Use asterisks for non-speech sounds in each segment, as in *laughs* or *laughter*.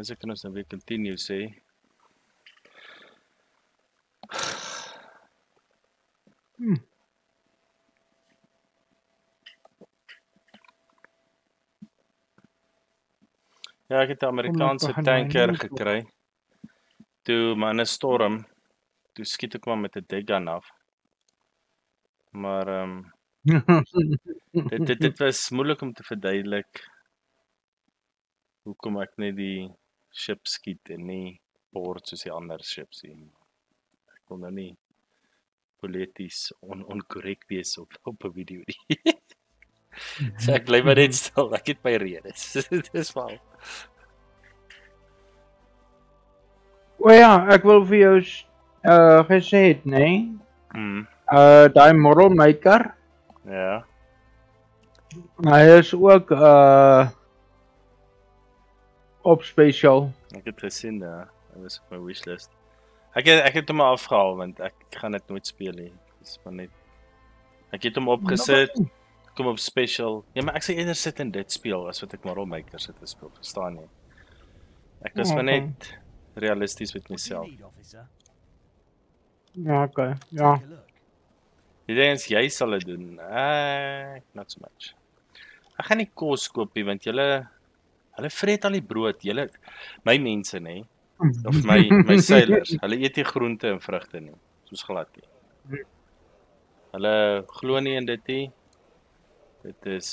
Mense kan ons nou weer continue sê. Hmm. *sighs* Ja, ek het 'n Amerikaanse tanker gekry. Toe maar in 'n storm, toe skiet ek maar met 'n deck gun af. Maar ehm um, dit dit dit was moeilik om te verduidelik hoekom ek net die ship skiet en nie boord soos die ander ships nie. Ek wil nou nie polities on onkorrek wees op *laughs* op 'n video nie. *laughs* so ek bly maar net stil. Ek het my redes. *laughs* Dis wel. O ja, ek wil vir jou s- uh gesê het, nê? Nee? Mm. Uh daai model maker, Ja. hy is ook uh op special. Ek het gesien ja. Dit was op my wishlist. Ek het ek het hom maar afgehaal want ek gaan dit nooit speel nie. Dis maar net Ek het hom opgesit, kom op special. Ja, maar ek sê eerder sit en dit speel as wat ek Marvel Maker sit te speel, verstaan jy? Ek was maar Okay. net realisties met myself. Ja, okay. Ja. Ding is jy sal dit doen. Ek not so much. Ek gaan nie kos koop nie want julle hulle vreet al die brood. Julle my mense nê of my my *laughs* sailors. Hulle eet nie groente en vrugte nie. Soos glad nie. Hulle glo nie in dit nie. Dit is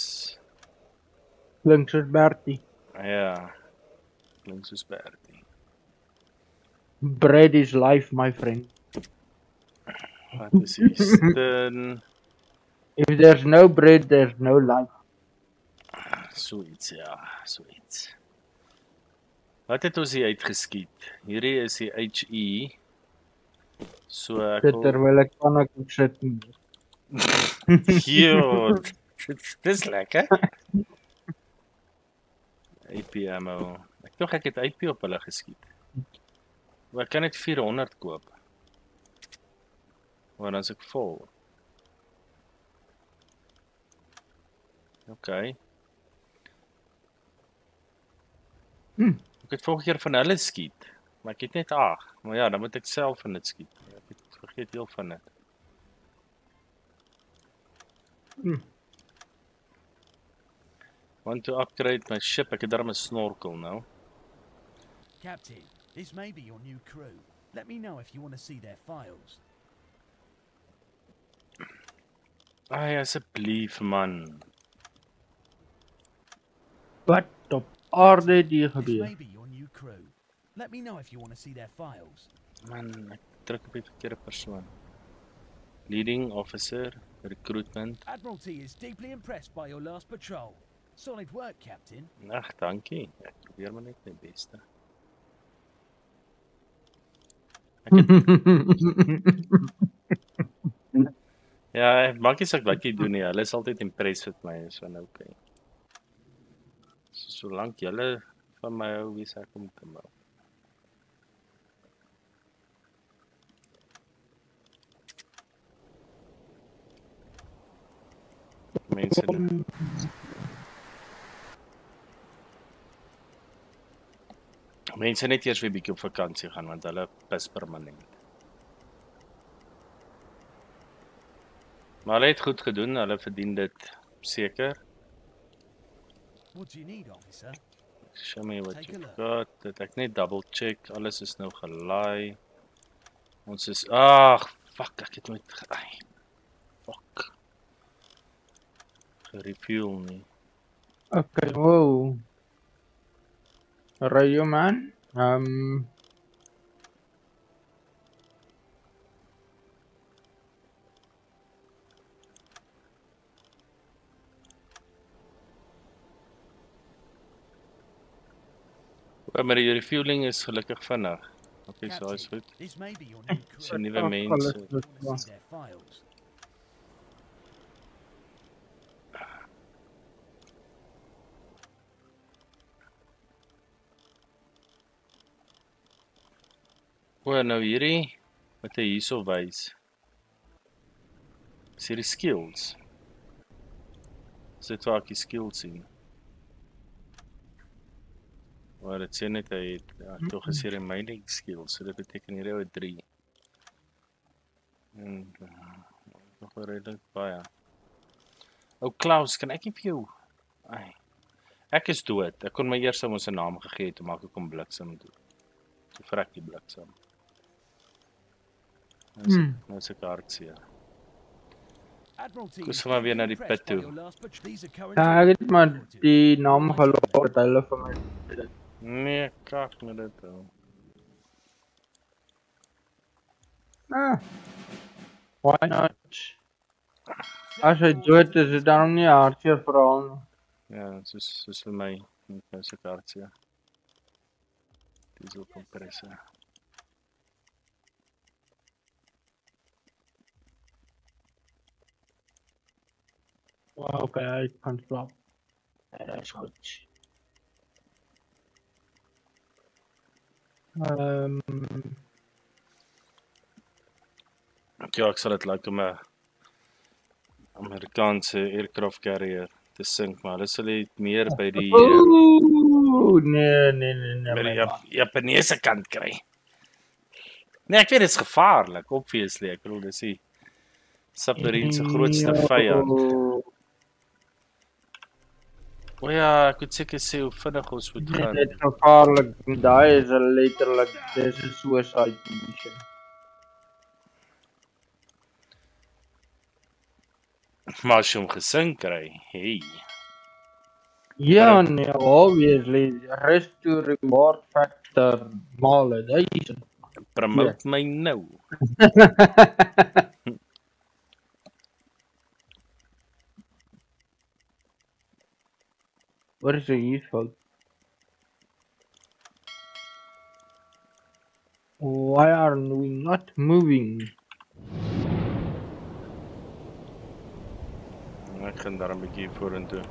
Klink soos Bertie. ja. Klink soos Bertie. Bread is life, my friend. Wat is Eastern? *laughs* If there's no bread, there's no life. So iets ja, so iets. Wat het ons hier uitgeskiet? Hierdie is die HE. So ek wil terwyl ek kan ek sit. Jo, *laughs* dis lekker. AP ammo. Ek dink ek het AP op hulle geskiet. Maar ek kan net 400 koop. Maar dan is ek vol. OK. Hm. Ek het vorige keer van hulle skiet, maar ek het net 8. Maar ja, dan moet ek self van dit skiet. Ek het vergeet heel van dit. Want to upgrade my ship, ek het darm 'n snorkel nou. Captain, this may be your new crew. Let me know if you want to see their files. Ai, asseblief man. Wat op aarde This gebeur? may be your new crew. Let me know if you want to see their files. Man, ek druk op die verkeerde persoon. Leading officer, recruitment. Admiralty is deeply impressed by your last patrol. Solid work, Captain. Ag, dankie. Ek probeer maar net my beste. Ek het, *laughs* ja, maak nie saak wat jy doen nie. Hulle is altyd impressed met my, so nou okay. So, solank julle van my hou, wie sê ek om te hou. Mense Mense net eers weer bietjie op vakansie gaan want hulle pis permanent. Maar hulle het goed gedoen, hulle verdien dit seker. What do you need, officer? Show me what Take a you've look. got. Dit ek net double check. Alles is nou gelaai. Ons is ag, fuck, ek het nooit ge- ai. Fuck. Gerefuel nie. Okay, wow. Radio man. Ehm um, Ja, maar die refueling is gelukkig vinnig. Okay, so is goed. So nuwe mense. Oor nou hierdie wat hy hierso wys. Is hierdie skills. Sit waar ek skills sien. Maar dit sê net hy het ja, tog gesê die mining skills, so dit beteken hier ou 3. En uh, nog redelik baie. Ou Klaus, kan ek nie vir jou Ai. Ek is dood. Ek kon my eers om 'n naam gegee het om ek kom bliksem toe. Toe vrek die bliksem. Hmm. nou se kaart seer. Admiralty Kus maar weer na die pit toe. Ja, ek het maar die naam geloop dat hulle vir my Nee, kak met dit. ou. Ah. Why not? As hy dood is, is dit dan nie 'n hartseer verhaal nie. Ja, soos soos vir my met nou se kaart seer. Diesel kompressor. Wow, okay, hy kan slaap. Ja, dit Ehm, Ja, ek sal dit like om 'n Amerikaanse aircraft carrier te sink, maar hulle sal net meer by die Ooh, nee, nee, nee, nee. by die my Jap man. Japaneese kant kry. Nee, ek weet dit is gevaarlik, obviously. Ek bedoel dis die submarine se grootste Ja, vyand. O ja, ek moet seker sê hoe vinnig ons moet Dit gaan. is gevaarlik. Daai is letterlik dis 'n suicide mission. Maar as jy hom gesink kry, hey. Ja, nee, obviously, risk to reward factor male duisend. Promote my nou. *laughs* What is the useful? Why are we not moving? Ek gaan daar 'n bietjie vorentoe.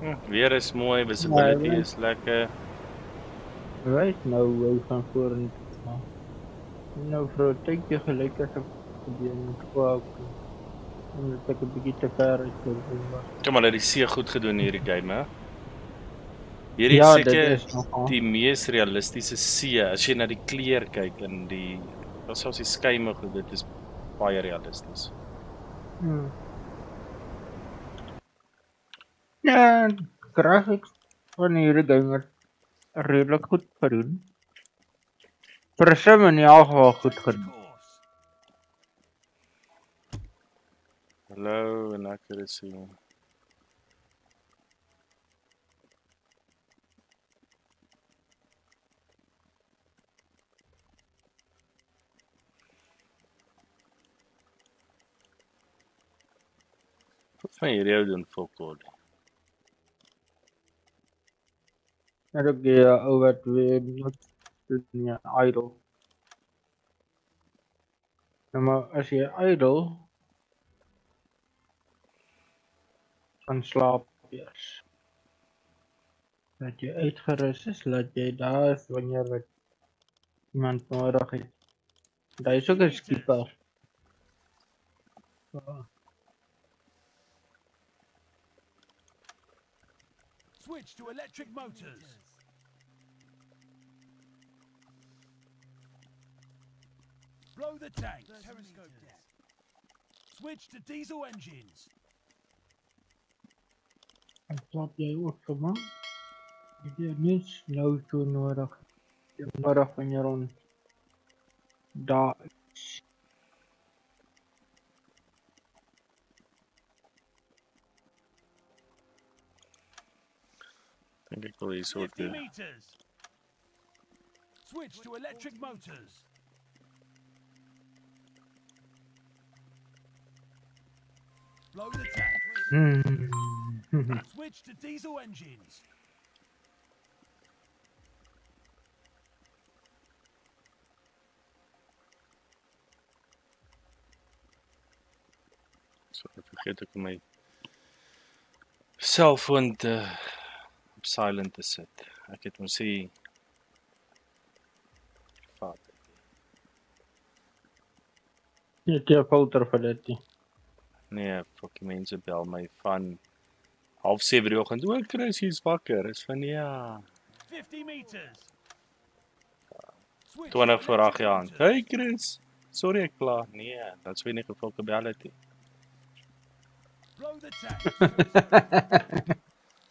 Hm, weer is mooi, visibility Ja, is lekker. Right nou hoe gaan vorentoe. Nou vir 'n tydjie gelyk as ek probeer moet kwak. Omdat ek 'n bietjie te ver uit was. Kom maar, hulle het see goed gedoen hierdie game, hè. Hierdie Ja, is dit seker is die mees realistiese see as jy na die kleur kyk en die wat selfs die skuime goed, dit is baie realisties. Hmm. Ja, graphics van hierdie game is redelik goed gedoen. Prism in elk geval goed gedoen. Hallo en accuracy. Wat van hierdie ou doen fokol? En ook die uh, ou wat weer net doen ja, idle. Nou maar as jy idle gaan slaap eers. Dat jy uitgerus is, laat jy daar is wanneer wat iemand nodig het. Daar is ook 'n skipper. Ja. Switch to electric motors. Blow the tank. Switch to diesel engines. En slaap jy ook man? Jy het niks nou toe nodig. Jy het nodig wanneer ons daar is. Dink ek wil hierso 50 meters. Switch to electric motors. Blow the tank. Hmm. Switch to diesel engines. So ek vergeet ek om my selfoon te op silent te sit. Ek het hom sê Vat. Jy het 'n filter vir dit. nie. Nee, fucking mense bel my van half 7 die oggend. O, Chris, jy's wakker. Is van ja. 50 meters. Switch 20 to voor 8 electric jaar. motors. Hey Chris. Sorry ek pla. Nee, dit's weer nie gevolge ability. Blow the tank.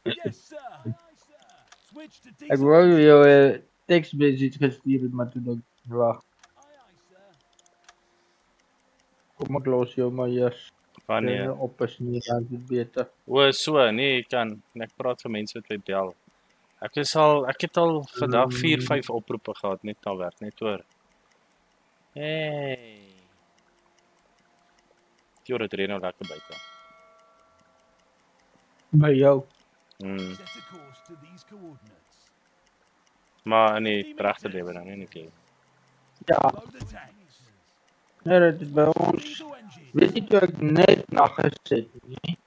yes, sir. Switch to diesel. Ek wou jou 'n text message gestuur het, maar toe dink ek wag, Aye, aye, sir. kom ek los jou maar eers. Wanneer? Wanneer op is nie dan dit beter. O, so, nee, ek kan. Ek praat vir mense wat my bel. Ek is al ek het al vandag 4, Mm. 5 oproepe gehad net na werk, net oor. Hey. Jy het reën nou lekker buite. By jou. Mm. Maar in die regte lewe dan nie net hier. Ja, nou dat dit by ons weet jy toe ek net na gesit het, nie?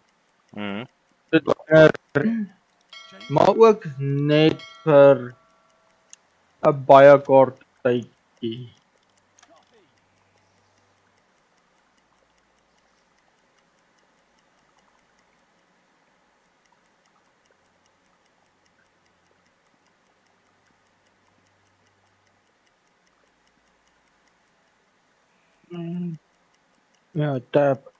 Mhm. Dit was maar ook net vir 'n baie kort tydjie. Mm. Ja, tap.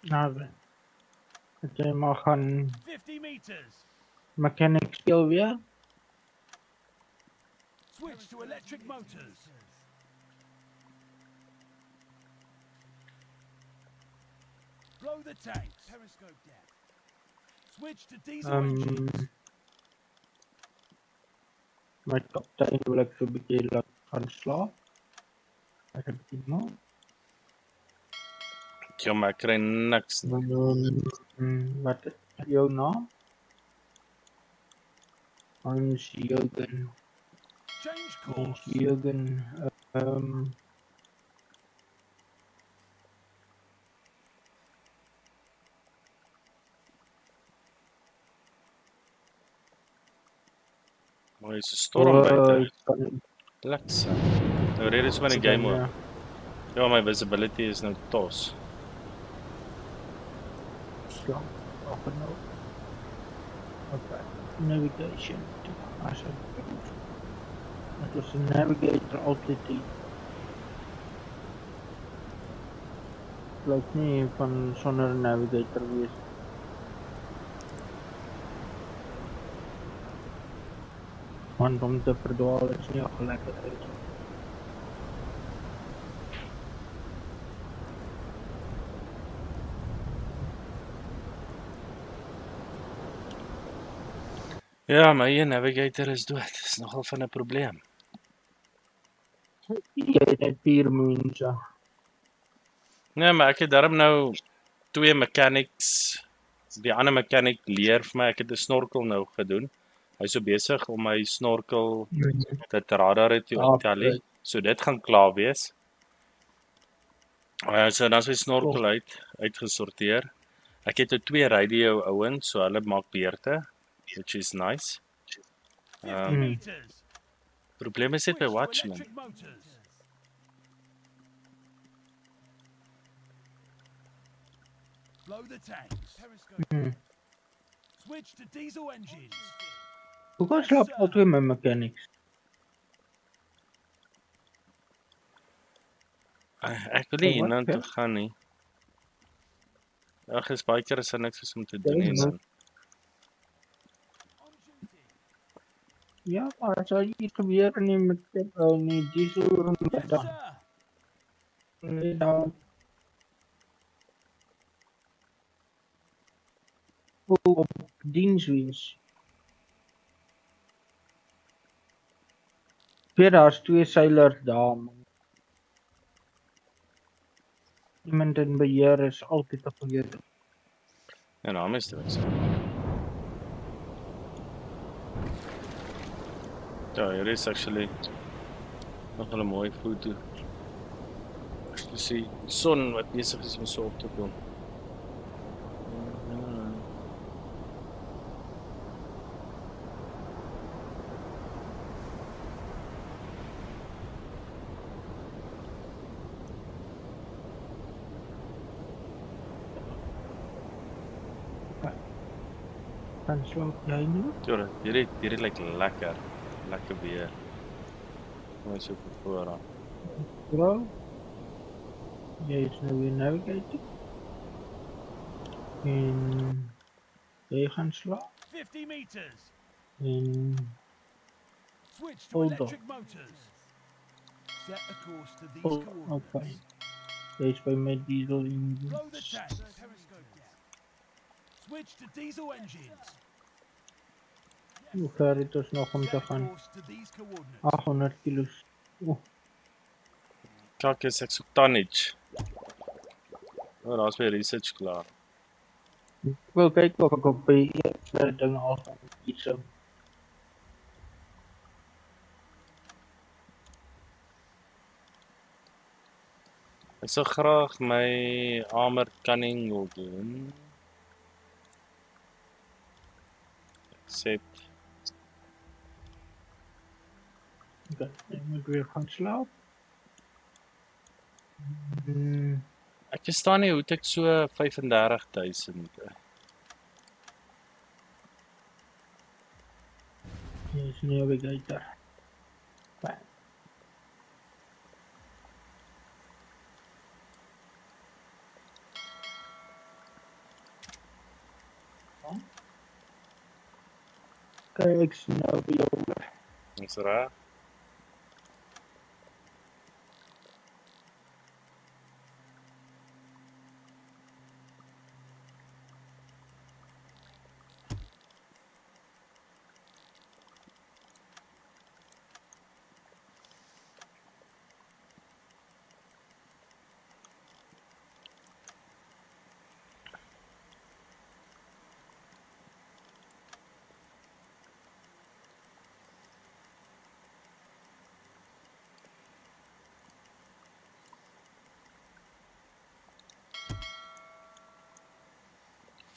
Nou, het jy maar gaan 50 meters. mechanic skill weer? Switch to electric motors. Blow the tanks. Periscope depth. Switch to diesel Um, engines. my kaptein wil ek so 'n bietjie laat gaan slaap. Ek het dit nou. Ja, maar ek kry niks. nie. Mm, wat is jou? Hans Jürgen. Change Hans course. Jürgen. Um, Eh, maar is 'n storm buite. kan- Lekker. Nou red is van die game ook. Eh, ja, my visibility is nou tos. Ja, op en nou. Okay. Navigation. Asseblief. Dit is 'n navigator altyd. die- Lyk nie van sonder 'n navigator wees. Want om te verdwaal is nie 'n lekker uit. Ja, my een navigator is dood. Dis nogal van 'n probleem. Jy het net vier mense. Nee, maar ek het darm nou twee mechanics. Die ander mechanic leer vir my. Ek het 'n snorkel nou gedoen. Hy's so besig om my snorkel dit radar te Ah, optel. So dit gaan klaar wees. Uh, so dan is hy snorkel uit uitgesorteer. Ek het nou twee radio ouens, so hulle maak beurte, which is nice. 50 Um, Mm. probleem is net by Watchman. Blow the tanks. Periscope. Hmm. Switch to diesel engines. Kogoś laptopujemy mechanics. Actually, inaan toe gaan nie. Ag, is baie keer is daar niks om te doen nie. Ja, maar as jy probeer nie met jou nie, dis oor om te dan. Nee, dan. Op dienswees. Weer daar's twee seilers daar. man. Iemand in beheer is altyd 'n goeie ding. Ja, naam is dit. Ja, hier is actually nog 'n mooi foto. Jy sien, son wat besig is om so op te kom. Gaan slaap jy nie? Ja, hierdie hierdie lyk lekker. Lekker weer. Kom ons so voor aan. Bro. Jy is nou weer navigating. En jy gaan slaap 50 meters. en Switch to Hold on. electric motors. Set a course to these Oh, okay. coordinates. jy's by my diesel engine. Blow the tank. Switch to diesel engines. Course to these coordinates. 800 kilos. Kyk, is ek so tonnage. Oh, daar's weer research klaar. ek wil kyk of ek op by eerste ding al gaan so. Ek sou graag my armor cunning wil doen. Set Dat moet weer gaan slaap. Hmm. Ek verstaan nie hoe dit so 35000 Yes, navigator. Fine. Huh? Okay, it's navigator. Is that right?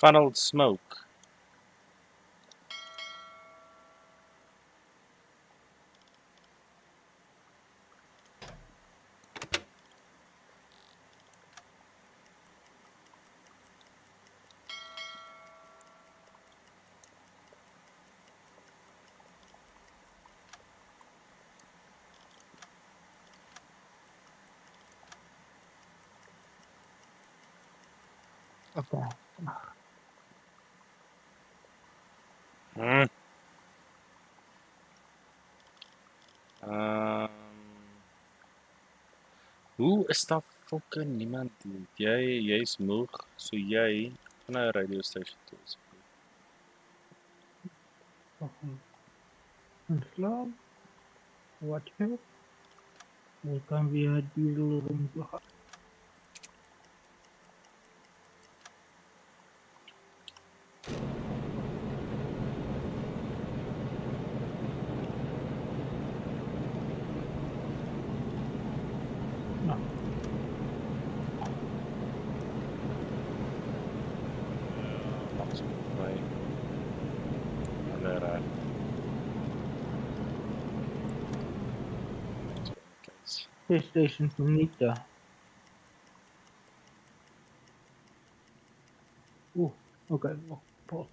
Funneled smoke. Okay. Hmm. Ehm Hoe is daar fucking niemand nie? Jy jy's moeg, so jy gaan na 'n radiostasie toe. asseblief. Okay. En slaap. Wat help? Ek kan weer diesel rondgaan. Nou, PlayStation Vita. Uh, okay, oh, pause.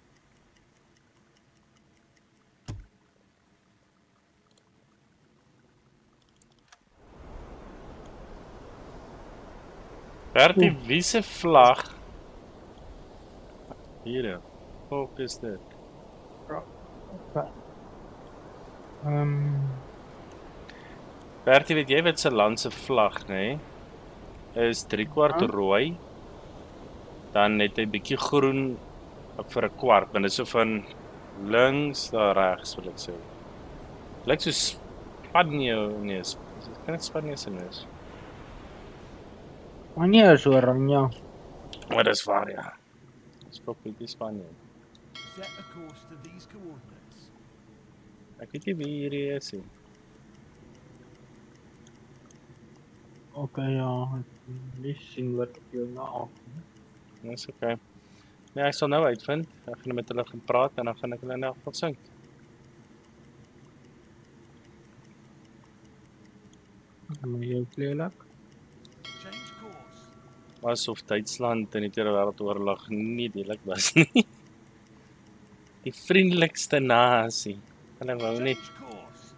Bertie, wie se vlag? Hier. Focus dit. Ehm um, Bertie, weet jy wat se land se vlag, nê? Nee? Is 3 kwart Ja. rooi. Dan net 'n bietjie groen op vir 'n kwart, dit is so van links na regs, wil ek sê. Lyk so Spanje, nee, is kan dit Spanje se wees? wanneer is oranje? Maar dis waar ja. Dis probeer Spanje. Set a course to these coordinates. Ek weet nie wie hierdie is nie. Oké, ja. Ek wil sien wat op jou na. Dis okay. Nee, ek sal nou uitvind. Ek gaan met hulle gaan praat en dan gaan ek hulle in elk geval sing. Maar jou kleurlak. Change course. Asof Duitsland in die Tweede Wêreldoorlog nie deelik was nie. Die vriendelikste nasie. Hulle wou net Change course. Set a course to these coordinates.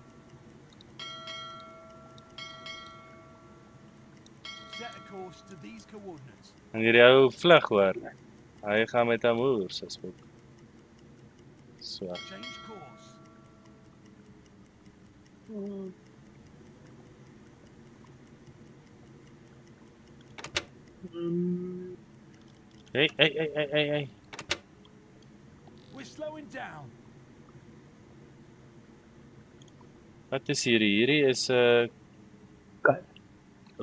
En hierdie ou vlug hoor. Hy gaan met 'n moer se spook. So. Change course. Mm, Hey, hey, hey, hey, hey, hey. We're slowing down. Wat is hierdie? Hierdie is 'n Kyk.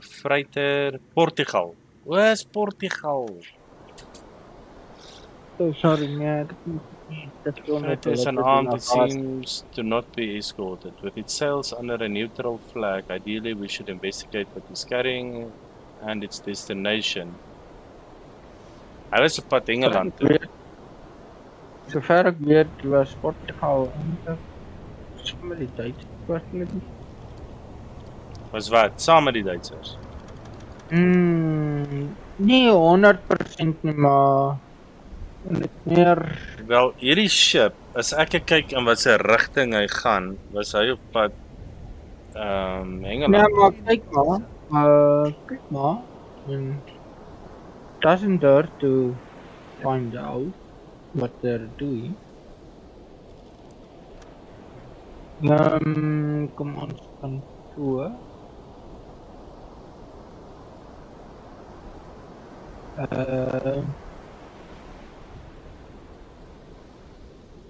Freighter Portugal. Is Portugal. so sorry nee, ek het nie gesien. Dit is omdat It is an arm that seems to not be escorted. With its sails under a neutral flag, ideally we should investigate what it's carrying and its destination. Hy was op pad Engeland toe. Sover ek weet was Portugal eintlik sommer die tyd. Was die Was wat? Saam met die Duitsers. Mm, nie 100% nie, maar net meer Wel, hierdie ship, as ek kyk in watter rigting hy gaan, was hy op pad ehm um, Nee, Engeland. maar kyk maar. Uh kyk maar. En doesn't hurt to find out what they're doing. Um, kom ons gaan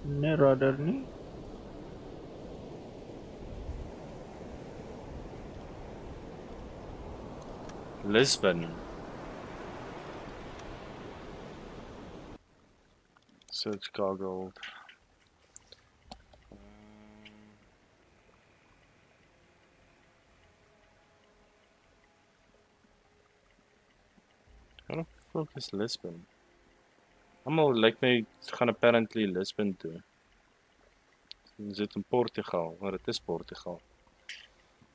Nee, radar nie. Lisbon. Search. How fuck is Lisbon? Almal lyk my gaan apparently Lisbon toe. Ons sit in Portugal, maar dit is Portugal.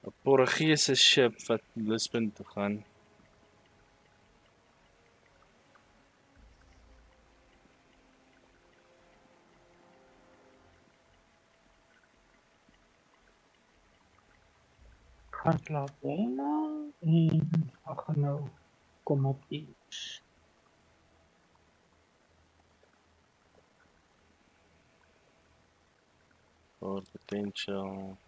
'n Portugese ship wat Lisbon toe gaan. gaan slaap bijna en ek gaan nou kom op iets. For potential.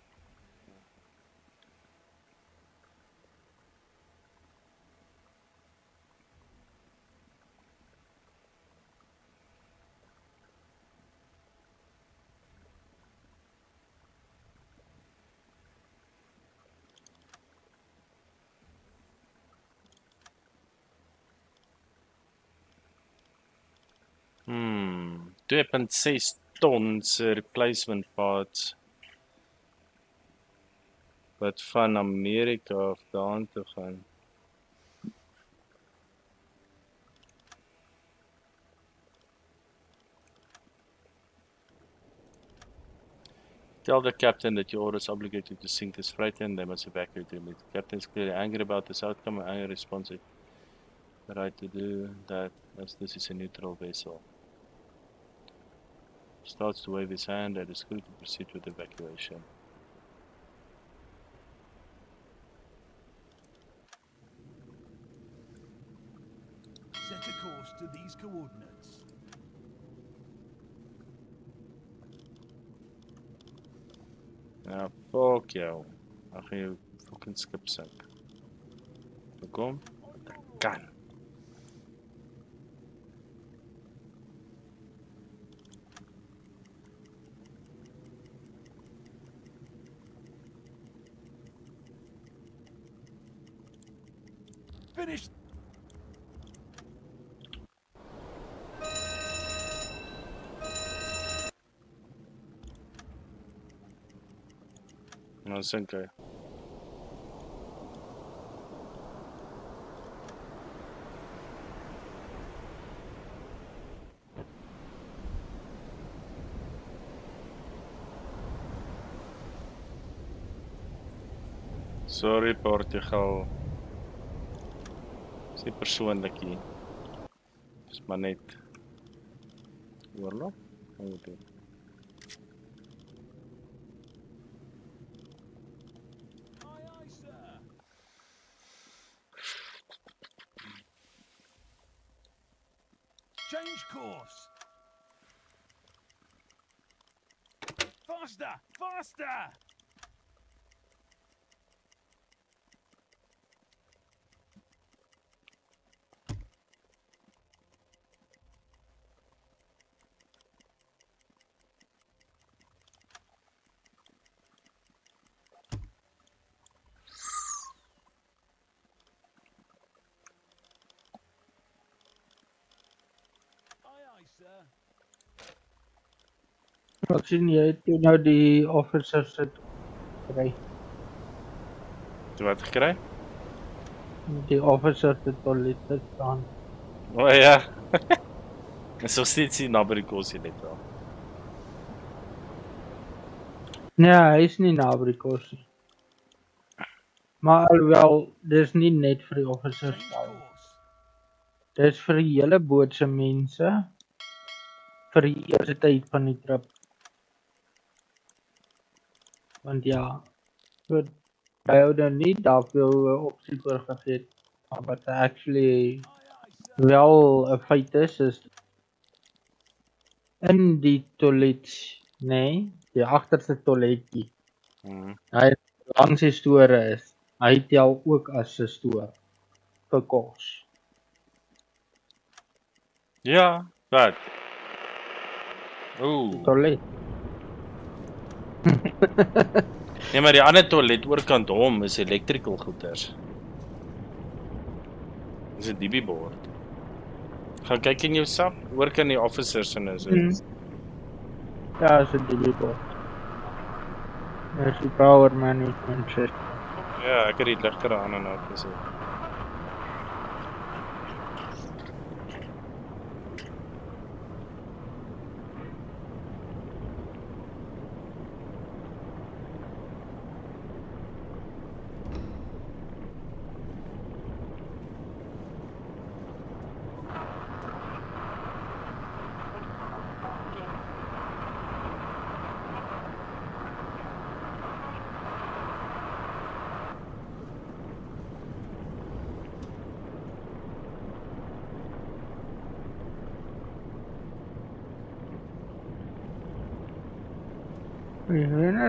Hmm, 2.6 ton se replacement parts wat van Amerika af daan toe gaan. Tell the captain that your order is obligated to sink this freighter and they must evacuate immediately. The captain is clearly angry about this outcome and angry responsive. The right to do that as this is a neutral vessel. Starts to wave his hand and is good to proceed with evacuation. Set a course to these coordinates. Ja, fuck jou. I gaan jou fucking skip sink. Nou kom. Kan. Finish sink hy. Sorry Portugal. Се aqui. даки. Сманет. Warlock? Okay. Change course. Faster! Faster! Ek sien jy het toe nou die officer sit kry. Toe wat gekry? Die officer se toilet het staan. O oh, ja. *laughs* Dis so steeds hier naby die kosie net wel. Nee, hy is nie naby die kos nie. Maar alhoewel dis nie net vir die officers course. Dis vir die hele boot se mense vir die eerste tyd van die trip. Want ja, so hy hou dan nie daarvoor 'n opsie voor gegee maar wat actually wel 'n feit is is in die toilet, nee, die agterste toiletjie. Mhm. Hy langs die store is. Hy tel ook as 'n stoor vir kos. Ja, wat? Ooh. Toilet. *laughs* Nee, maar die ander toilet oorkant hom is electrical goeders. Dis 'n DB bord. Gaan kyk in jou sak, hoor kan die officers en is. Mm. Ja, is 'n DB-bord. Dis die power management system. Ja, ek het die ligter aan en af gesit.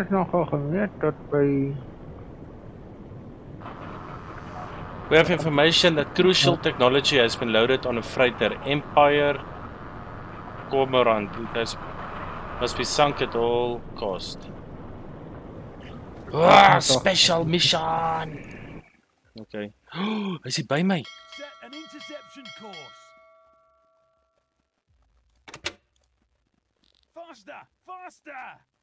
Wen is nogal gemeet tot We have information that crucial technology has been loaded on a freighter Empire Cormorant. It has must be sunk at all cost. Ah, special mission. Okay. *gasps* Is hy by me? Set an interception course. Faster! Faster!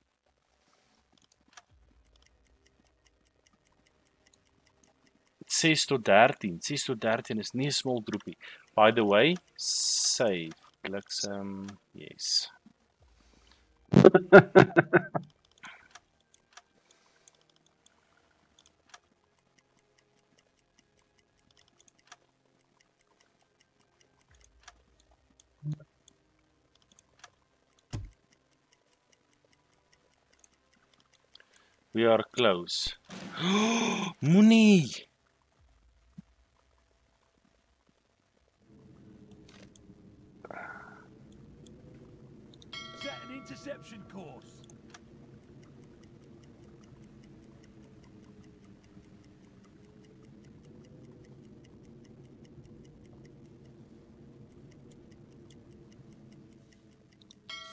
6 tot 13. 6 tot 13 is nie 'n small groepie. By the way, save. Bliksem. Yes. We are close. *gasps* Moenie. Set an interception course.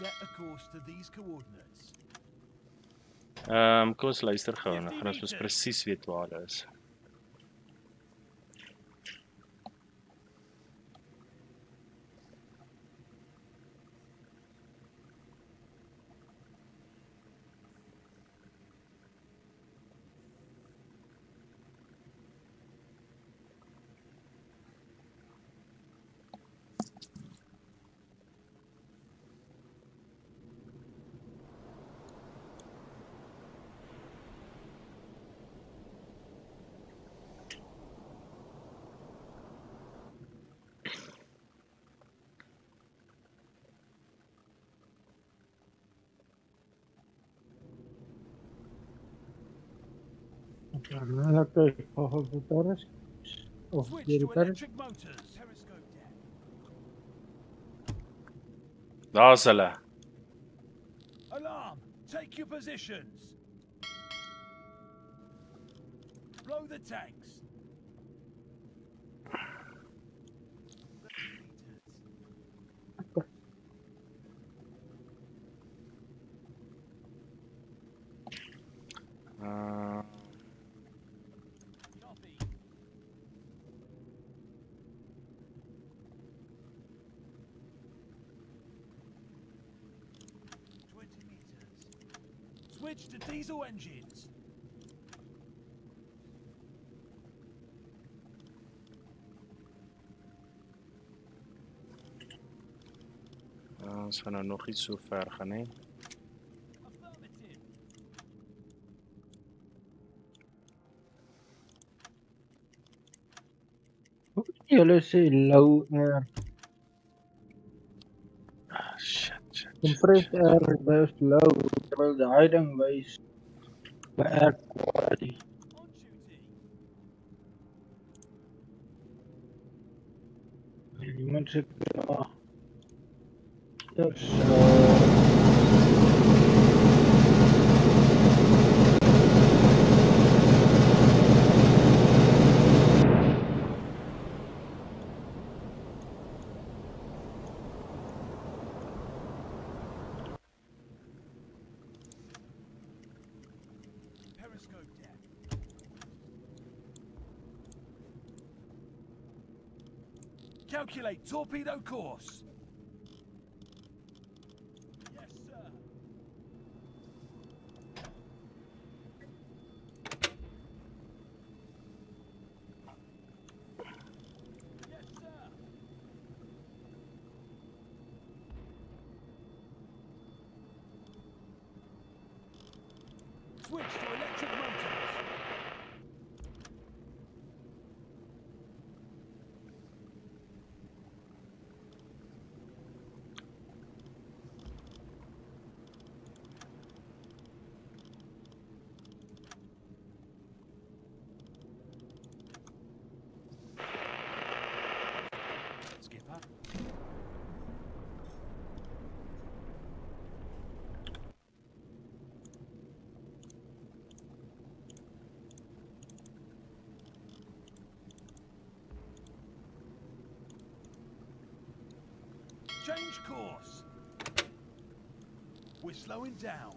Set a course to these coordinates. Ehm um, kom ons luister gou en dan gaan ons mos presies weet waar dit is. Motors. Periscope depth. Daar's hulle. Alarm! Take your positions. Blow the tanks. Switch to diesel engines. uh, gaan nou nog iets so ver gaan hè. Affirmative. Hoe kan julle sê low air? Ah shit. shit, shit, Compressed air is low terwyl the wys by air quality. Iemand sê ja. Yes. Uh, Periscope depth. Calculate torpedo course. Yes, sir. Yes, sir. Switch to electric motors. Skipper. Change course. We're slowing down.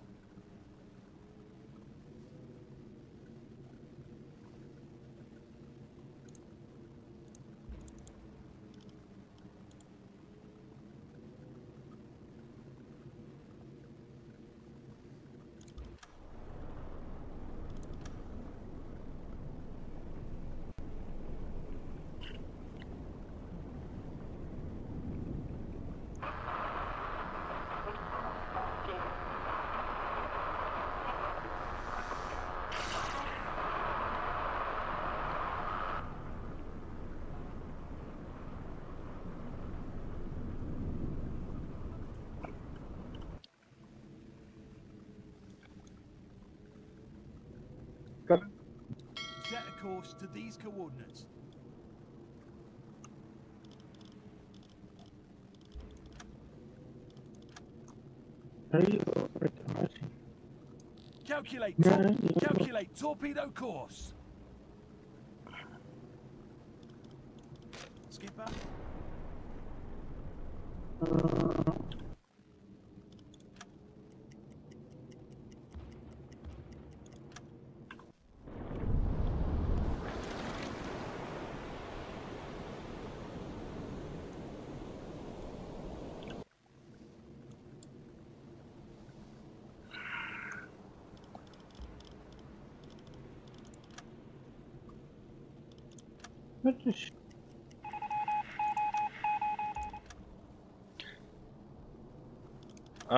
Set a course to these coordinates. Calculate, Yeah, tor- yeah. calculate torpedo course.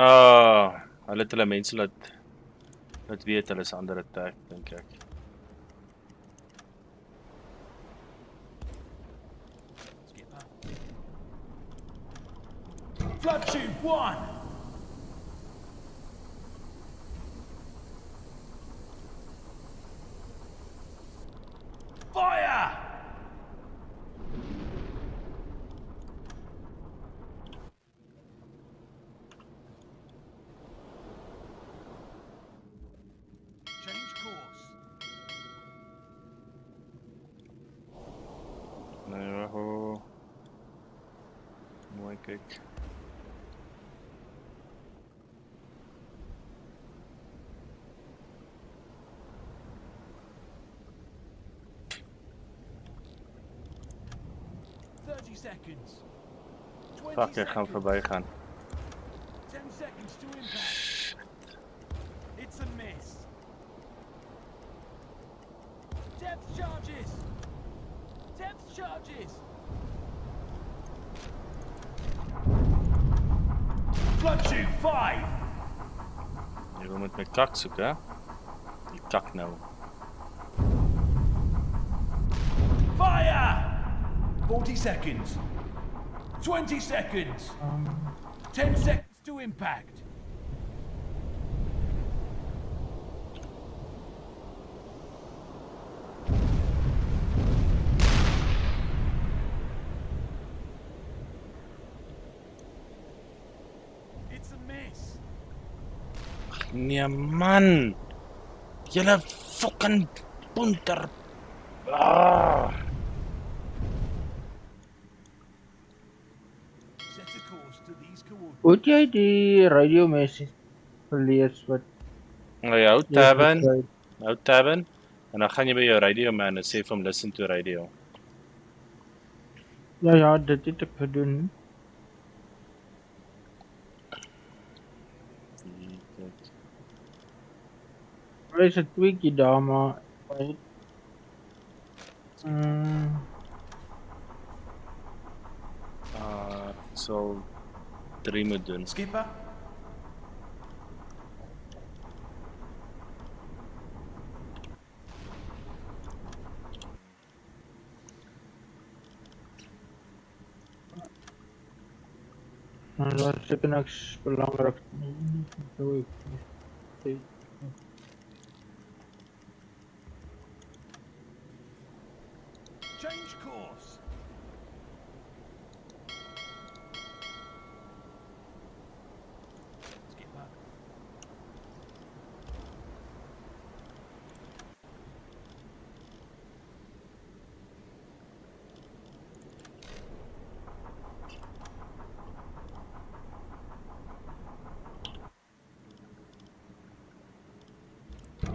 Ah, hulle het hulle mense laat laat weet hulle is ander attack dink ek. Flat 1 seconds. 20 Fuck, ek gaan seconds. verbygaan. Ten seconds to impact. It's a miss. Depth charges. Depth charges. Flood shoot five. Jy wil met my kak soek, hè? Die kak nou. Fire. Forty seconds. Twenty seconds. Ten seconds to impact. It's a miss. Nee man. Julle fucking punter. Ah. Set a course to these coordinates. Hoe het jy die radio message gelees wat Nou ja, hou jy tabben, gekry het? hou tabben en dan gaan jy by jou radio man. En sê vir listen to radio. Ja ja, dit het ek gedoen. Is 'n tweakie daar maar 3 moet doen. Skipper, maar daar is seker niks belangrik nie. So ek sê change course. Skipper.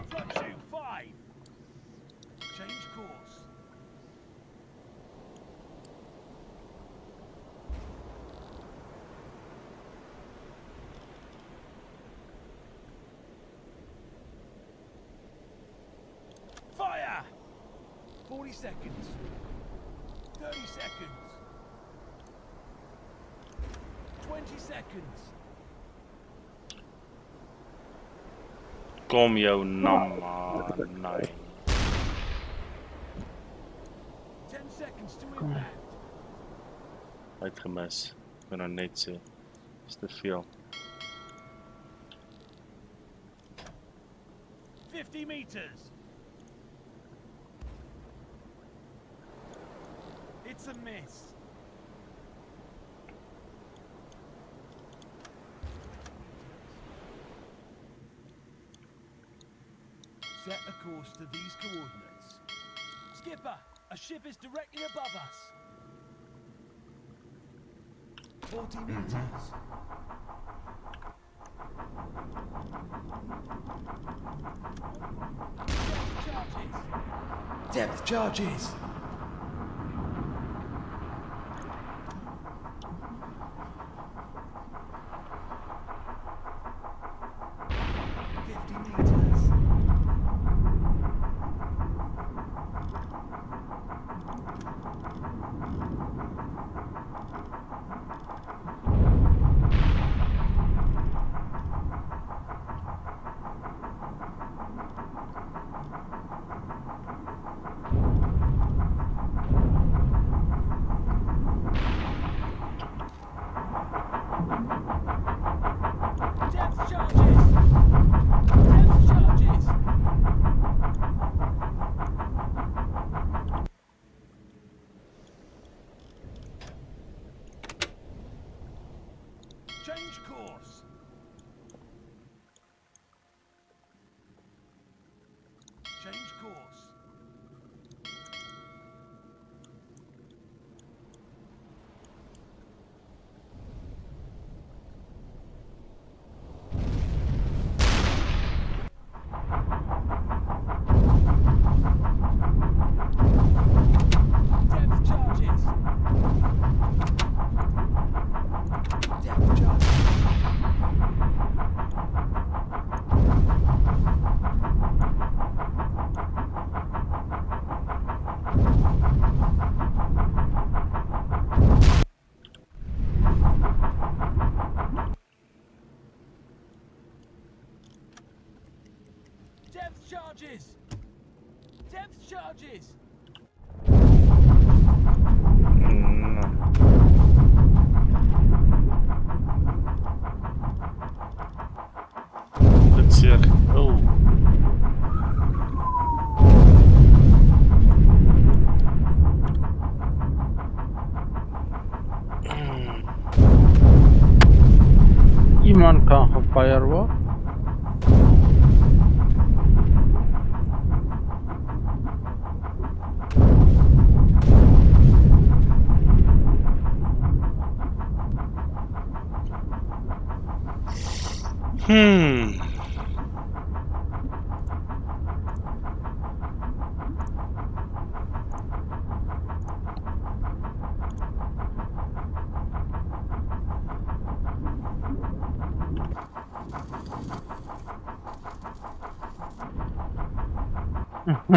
Flood shoot five. Change course. Fire! 40 seconds. 30 seconds. 20 seconds. Kom jou nam man. Nee. 10 seconds to impact. Hy het gemis. Ek kan nou net sê. Dis te veel. 50 meters. It's a miss. Set a course to these coordinates. Skipper, a ship is directly above us. 40 mm-hmm. meters. Depth charges. Fifty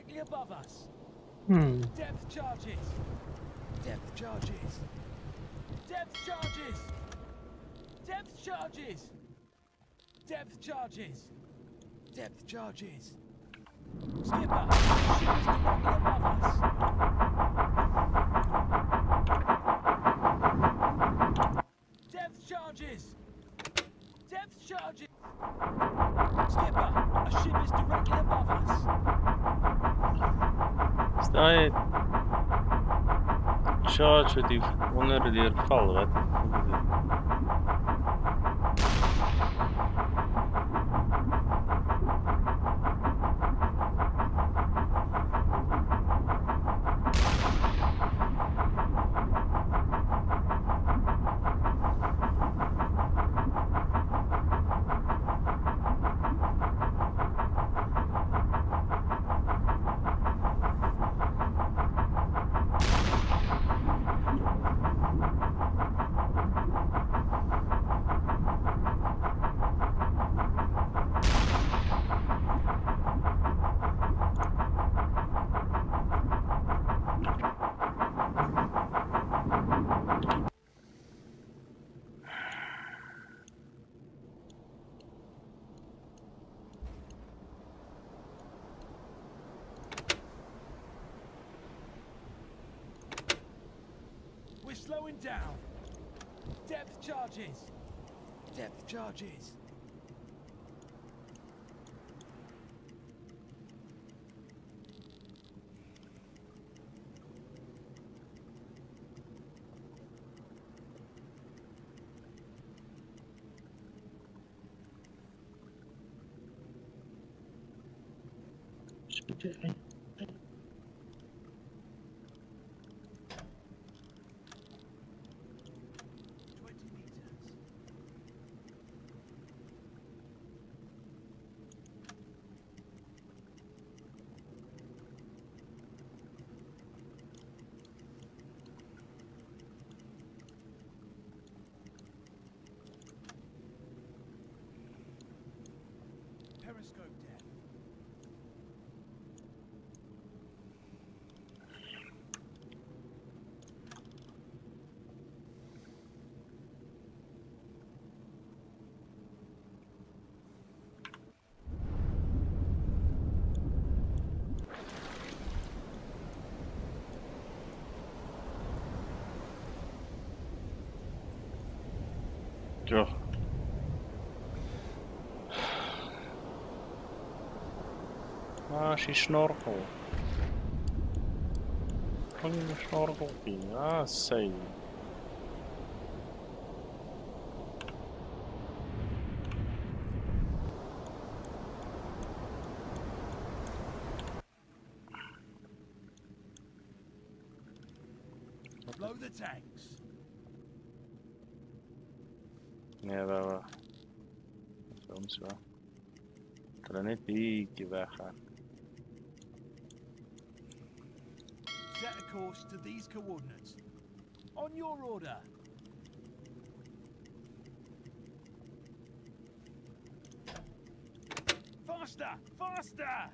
directly above us. Hmm. Depth charges. Depth charges. Depth charges. Depth charges. Depth charges. Depth charges. Skipper, so die onder deur val wat periscope. Ja. Ah, she snorkel. Die snorkelpie. Ah. Blow the tanks. Nee, wag, wag. Soms wel. Hulle net bietjie weggaan. Set a course to these coordinates. On your order. Faster! Faster!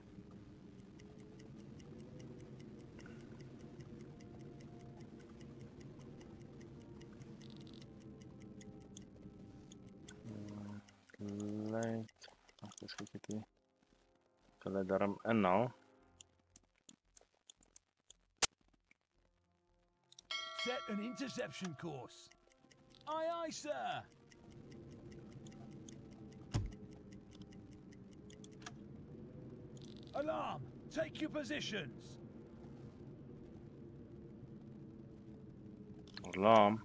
Lyk. Ag, dis kyk ek hier. Hulle darm inhaal. Set an interception course. Aye, aye, sir. Alarm! Take your positions. Alarm.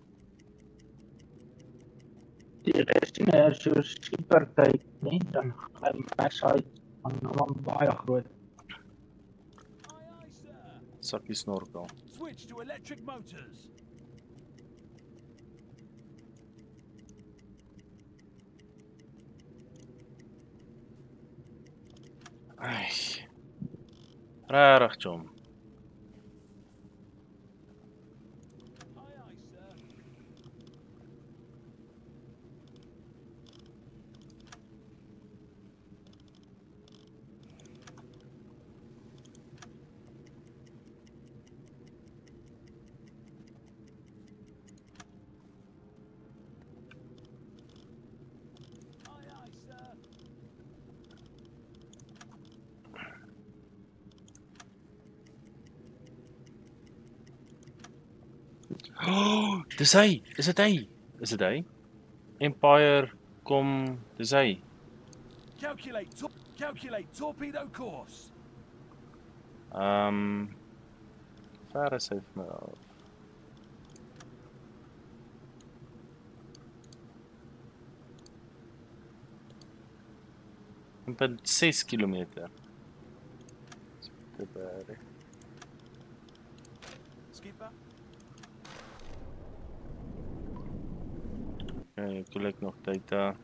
die resineur so supertyd net dan gaan mens hy aan hom baie groot sakkie snorkel. Switch to electric motors. Ai. Rarig, John. Dis hy. Is dit hy? Is dit hy? Empire kom, dis hy. Calculate, tor- calculate torpedo course. Ehm um, ver is hy vir my. Een punt 6 kilometer. Dit berg. Skipper, Okay, kyk nog data.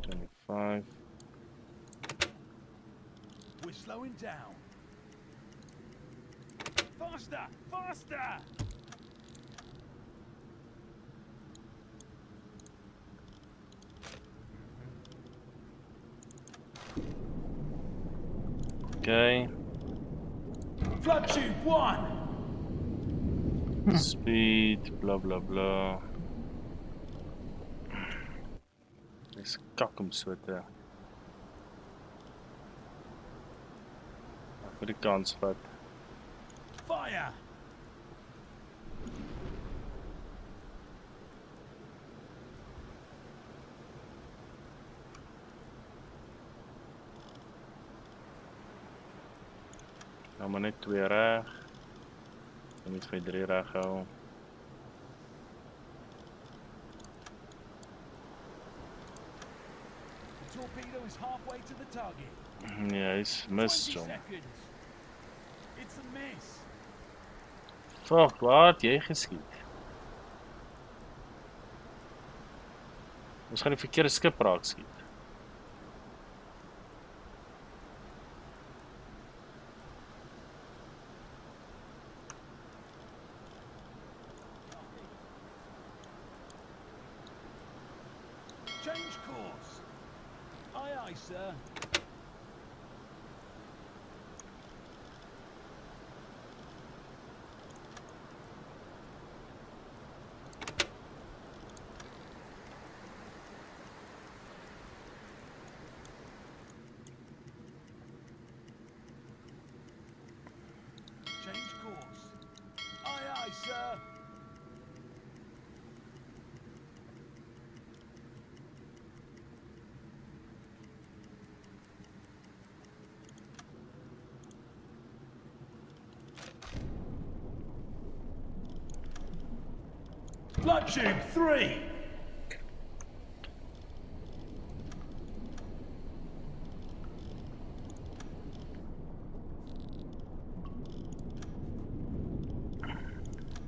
25. We're slowing down. Faster! Faster! Okay. Flood tube one! Speed, blah blah blah. Dis kak om so te. Ek moet die kans. Fire! Maar net twee reg. Dan moet vir drie reg hou. Torpedo is halfway to the target. Nee, hy's mis 20 hom. seconds. It's a miss. Fuck, wat jy geskiet. Ons gaan die verkeerde skip raak skiet. Three.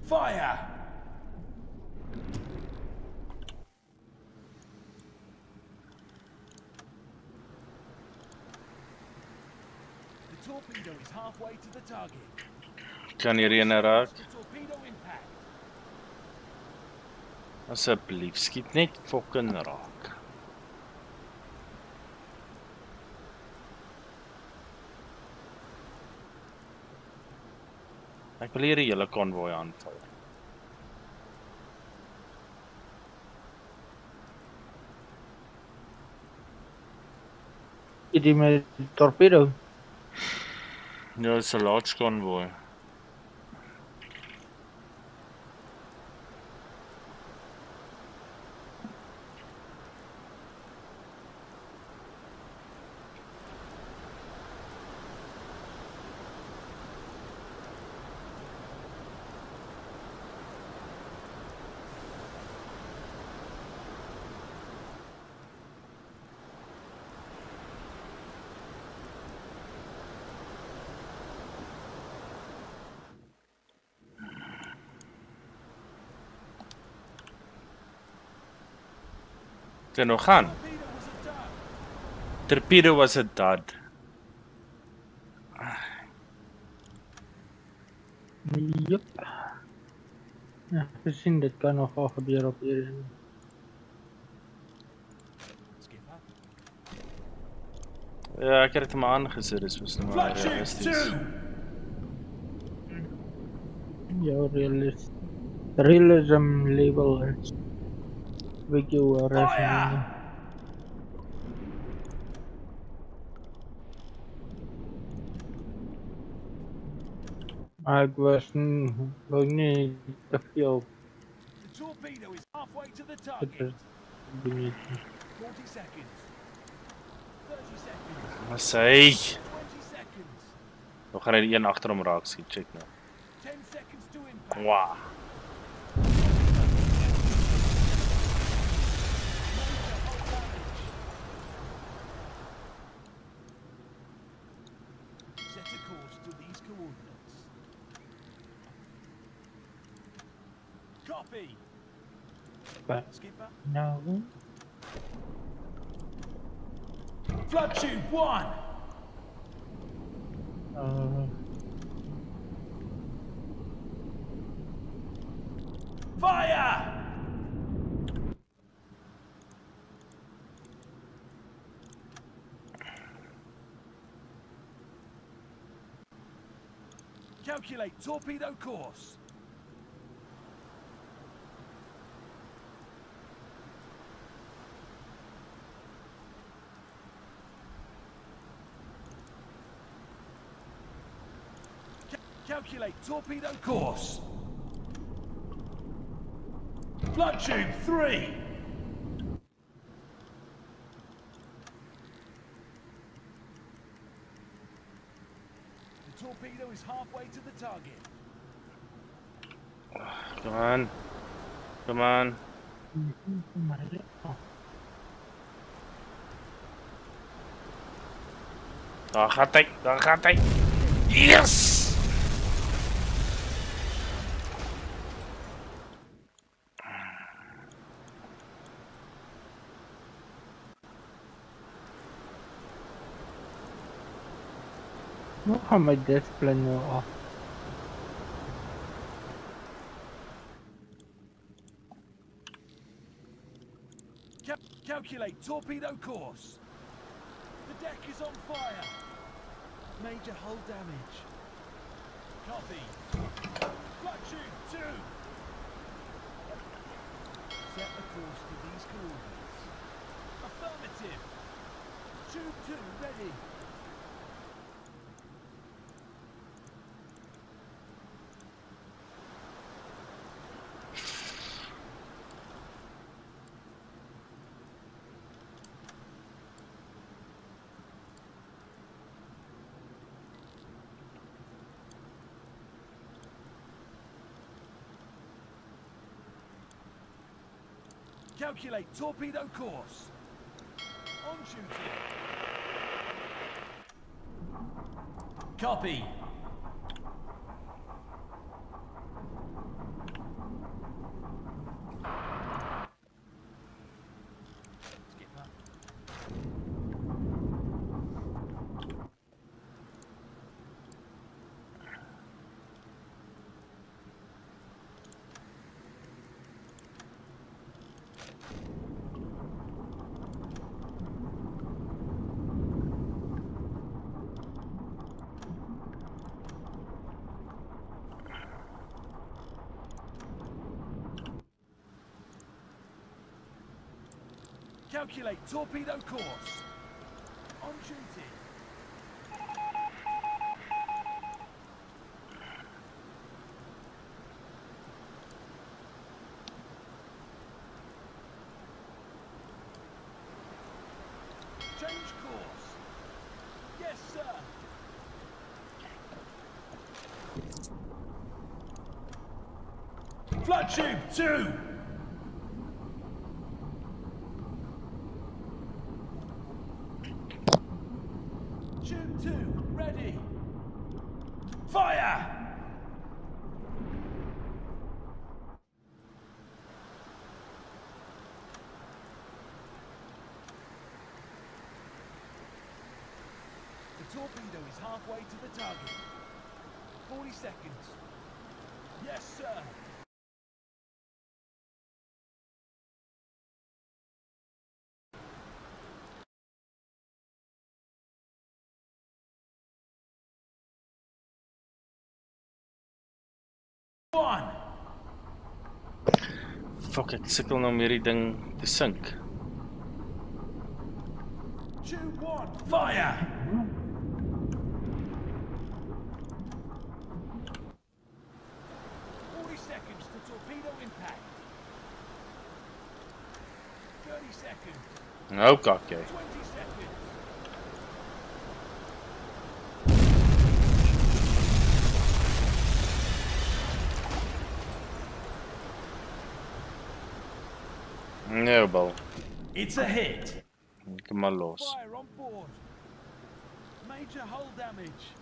Fire! The torpedo is halfway to the target. Kan hierdie ene Asseblief, skiet net fucking raak. Ek wil hierdie hele konvoi aanval. Die met die torpedo. Ja, dis 'n large konvoi. Dit nog gaan. Torpedo was a dud. Torpedo was 'n dud. Jep. Ja, gesien dit kan nogal gebeur op hierdie. Skipper. Ja, ek het dit maar aangesit, dis mos nou maar realisties. two. Jou realist. Realism level is выиграл ранее. Oh, I was lonely the field. The torpedo is halfway to the target. 40 seconds. 30 seconds. Maar sy. Nou gaan hy een agter hom raak sien, check nou. 10 seconds to impact. Wow. Skipper. nou Flood tube one. uh, Fire! Calculate torpedo course. Ca- Calculate torpedo course. Flood tube three. The torpedo is halfway to the target. Come on. Come on. Daar gaat hy. Daar gaat hy. Yes! Gaan my display nou af. Cal- calculate torpedo course. The deck is on fire. Major hull damage. Copy. Fluxing two. Set the course to these coordinates. Affirmative. Tube two ready. Calculate torpedo course. On. Copy. Skipper. Calculate torpedo course. On duty. Change course. Yes, sir. Flood tube two. Tube two, ready. Fire! The torpedo is halfway to the target. 40 seconds. Yes, sir. One. Fok, ek sukkel nou om hierdie ding te sink. Tube one. Fire! Forty seconds to torpedo impact. Thirty seconds. Nou kak jy. Twenty seconds. Nee, bal. It's a hit. Ek maar los. Fire on board. Major hull damage.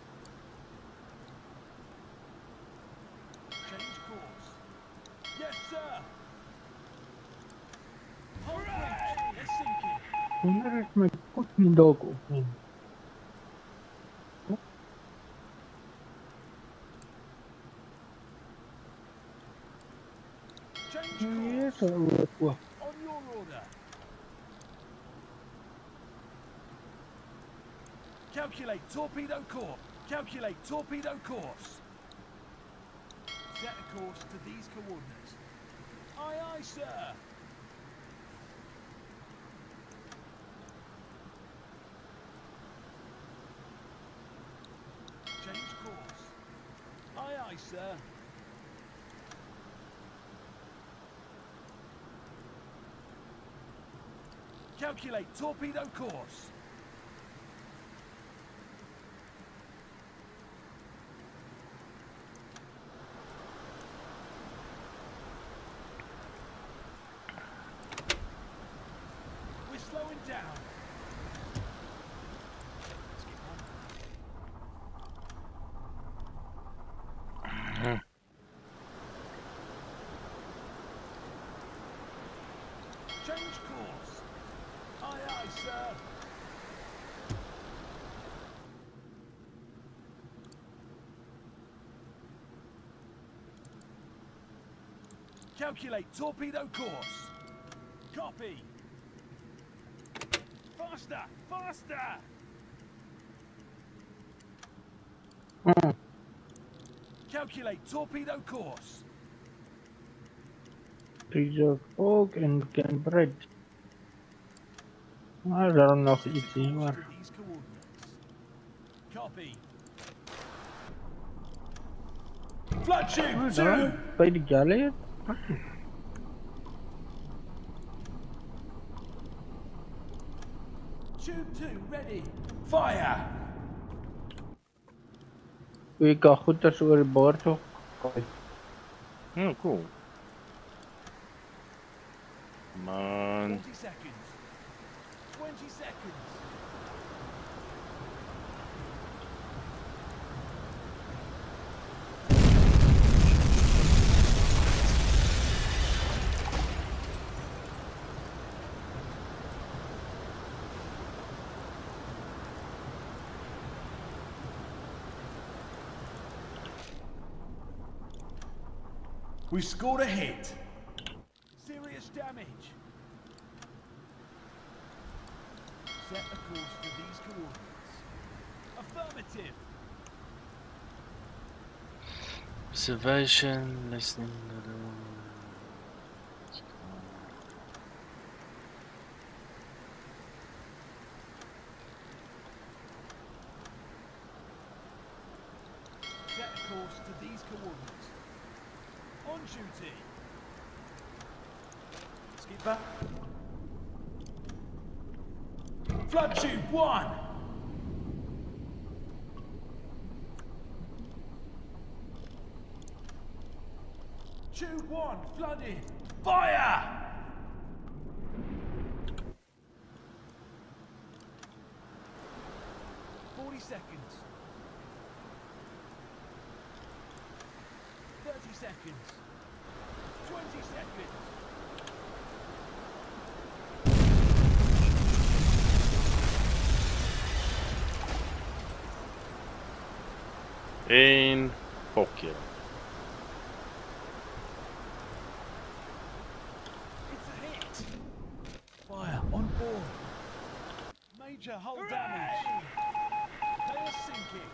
Change course. Yes, sir. Hull breach. They're sinking. Wanneer my kot nie dalk op nie? Change Nee, course. sal ook oop. On your order. Calculate torpedo course. Calculate torpedo course. Set a course to these coordinates. Aye, aye, sir. Change course. Aye, sir. Calculate torpedo course. We're slowing down. Change course. Aye, aye, sir. Calculate torpedo course. Copy. Faster! Faster! Hmm. Calculate torpedo course. Reserve Oak en Cambridge. Maar daarom nog Set a iets course hier, maar... to these coordinates. Copy. Flood tube two. Daar, bij de galley. Tube two ready. Fire. Ik kan goed als oor die boord toch. Hmm, cool. Man, 40 seconds. 20 seconds. We've scored a hit. Serious damage. Set a course to these coordinates. Affirmative. observation, listening to the... Set a course to these coordinates. On duty. Skipper. Flood tube one. Tube one flooded. Fire! Forty seconds. Thirty seconds. Twenty seconds. En fokje. It's a hit. Fire on board. Major hull damage. They are sinking.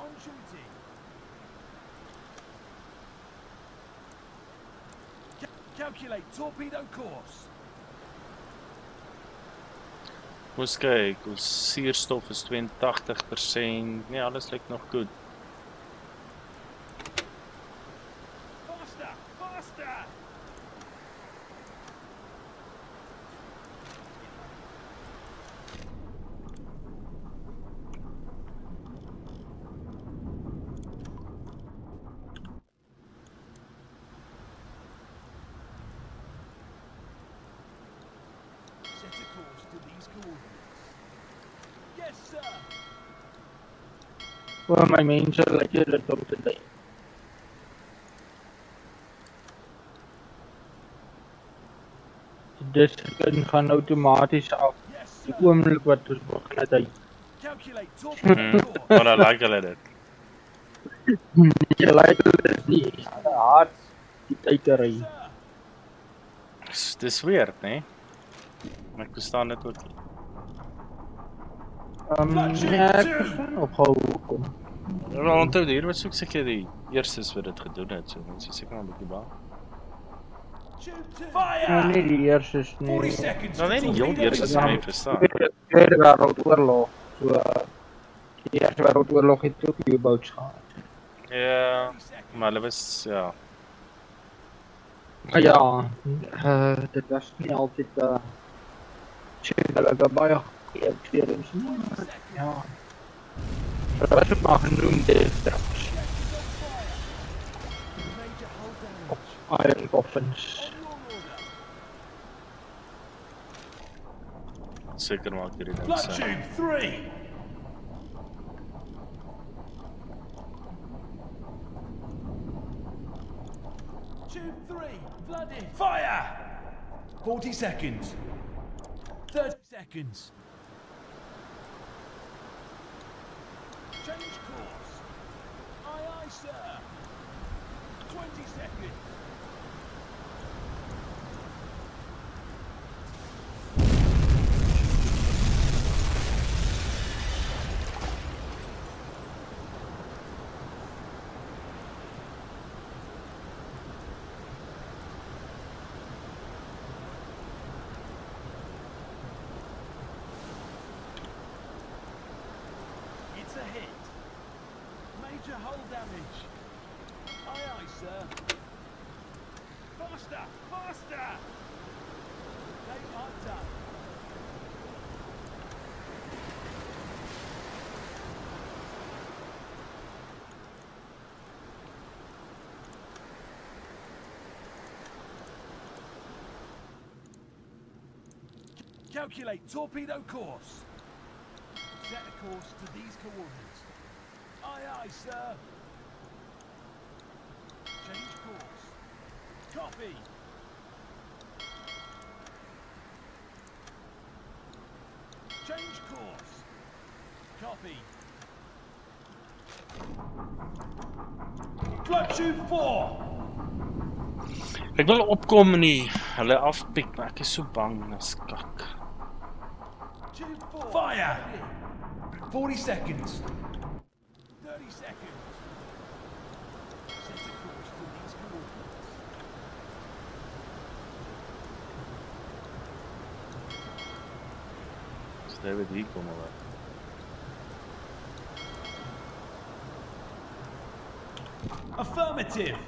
On duty. Ca- calculate torpedo course. Moes kyk, ons suurstof is 82%. Nee, alles lyk nog goed. over my main shell like you let go to die. Dis kan gaan outomaties af. Die oomblik hmm. wat ons begin het hy. Maar dan like hulle dit. Jy like dit nie. Hard die tyd te ry. Dis weird, né? Nee? Maar ek verstaan dit ook nie. Um, ja, ik kan ophouden. Maar onthou hier was ook seker die eerstes wat dit gedoen het, so mense is seker maar 'n bietjie bang. Two. Nou Fire! nie die eerste is 40 nie. Nou nie heel Torpedo eerstes Ja. course. verstaan. Tweede Tweede Wêreldoorlog. So uh, die Eerste Wêreldoorlog het ook U-boats gehad. Ja, 30 seconds. maar hulle was ja, Maar ja, uh, dit was nie altyd uh sien hulle het baie goeie experience. nie, 20 maar seconds. Ja. On fire. Major hull damage. Iron coffins. On your order. seker maak hierdie ding Flood se. three. Tube three, flooded. Fire! 40 seconds. 30 seconds. Change course. Aye, aye, sir. 20 seconds. Roger hull damage. Aye, aye, sir. Faster, faster! They are done. Calculate torpedo course. Course to these coordinates. Aye, aye, sir. Change course. Copy. Change course. Copy. Flood tube 4. Ek wil opkom en die hulle afpik, maar ek is so bang as kak. Fire. 40 seconds. 30 seconds. Set a course to these coordinates. Stay with hier kom hulle. Affirmative.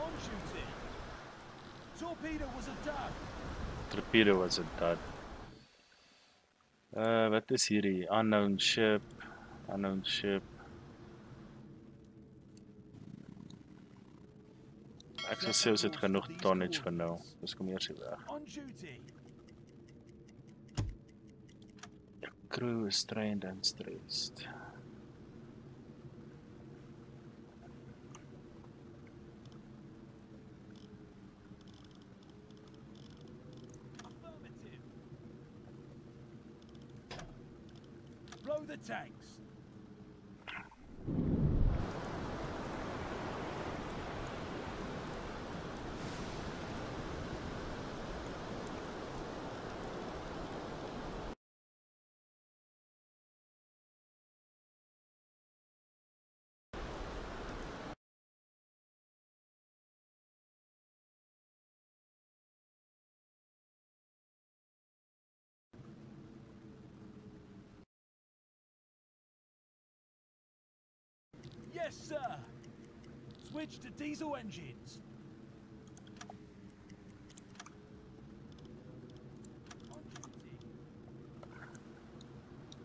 On duty. Torpedo was a dud. Torpedo was a dud. Uh wat is hierdie unknown ship? Unknown ship. Ek sou sê ons het genoeg tonnage vir nou. Ons kom eers hier weg. Crew is strained and stressed. Tanks. Yes, sir. Switch to diesel engines.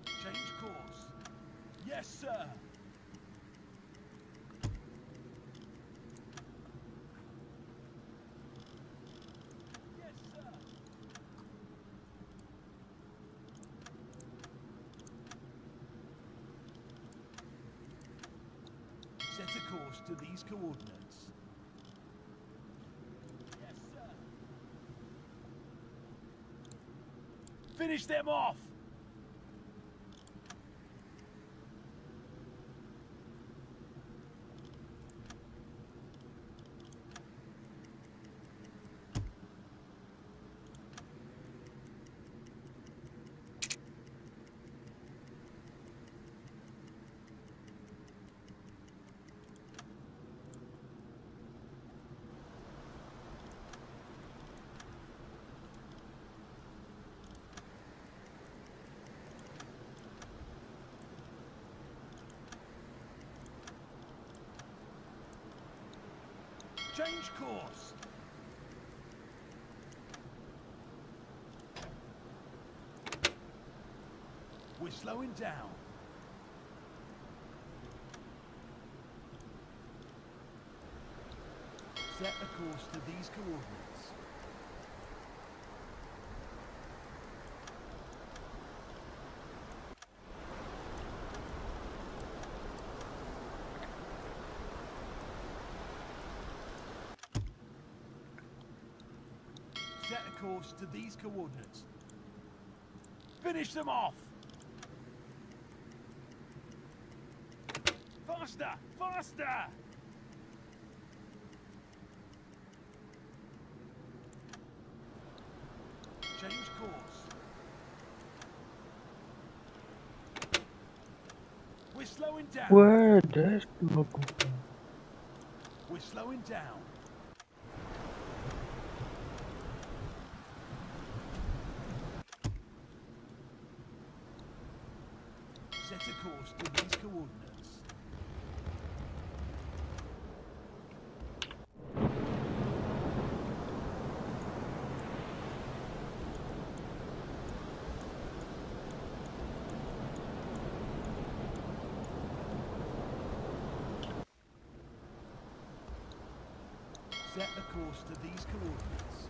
Change course. Yes, sir. Yes, sir. To these coordinates. Yes, sir. Finish them off! Change course. We're slowing down. Set a course to these coordinates. Set a course to these coordinates. Finish them off! Faster! Faster! Change course. We're slowing down. Dis toe. We're slowing down. to these coordinates. Set the course to these coordinates.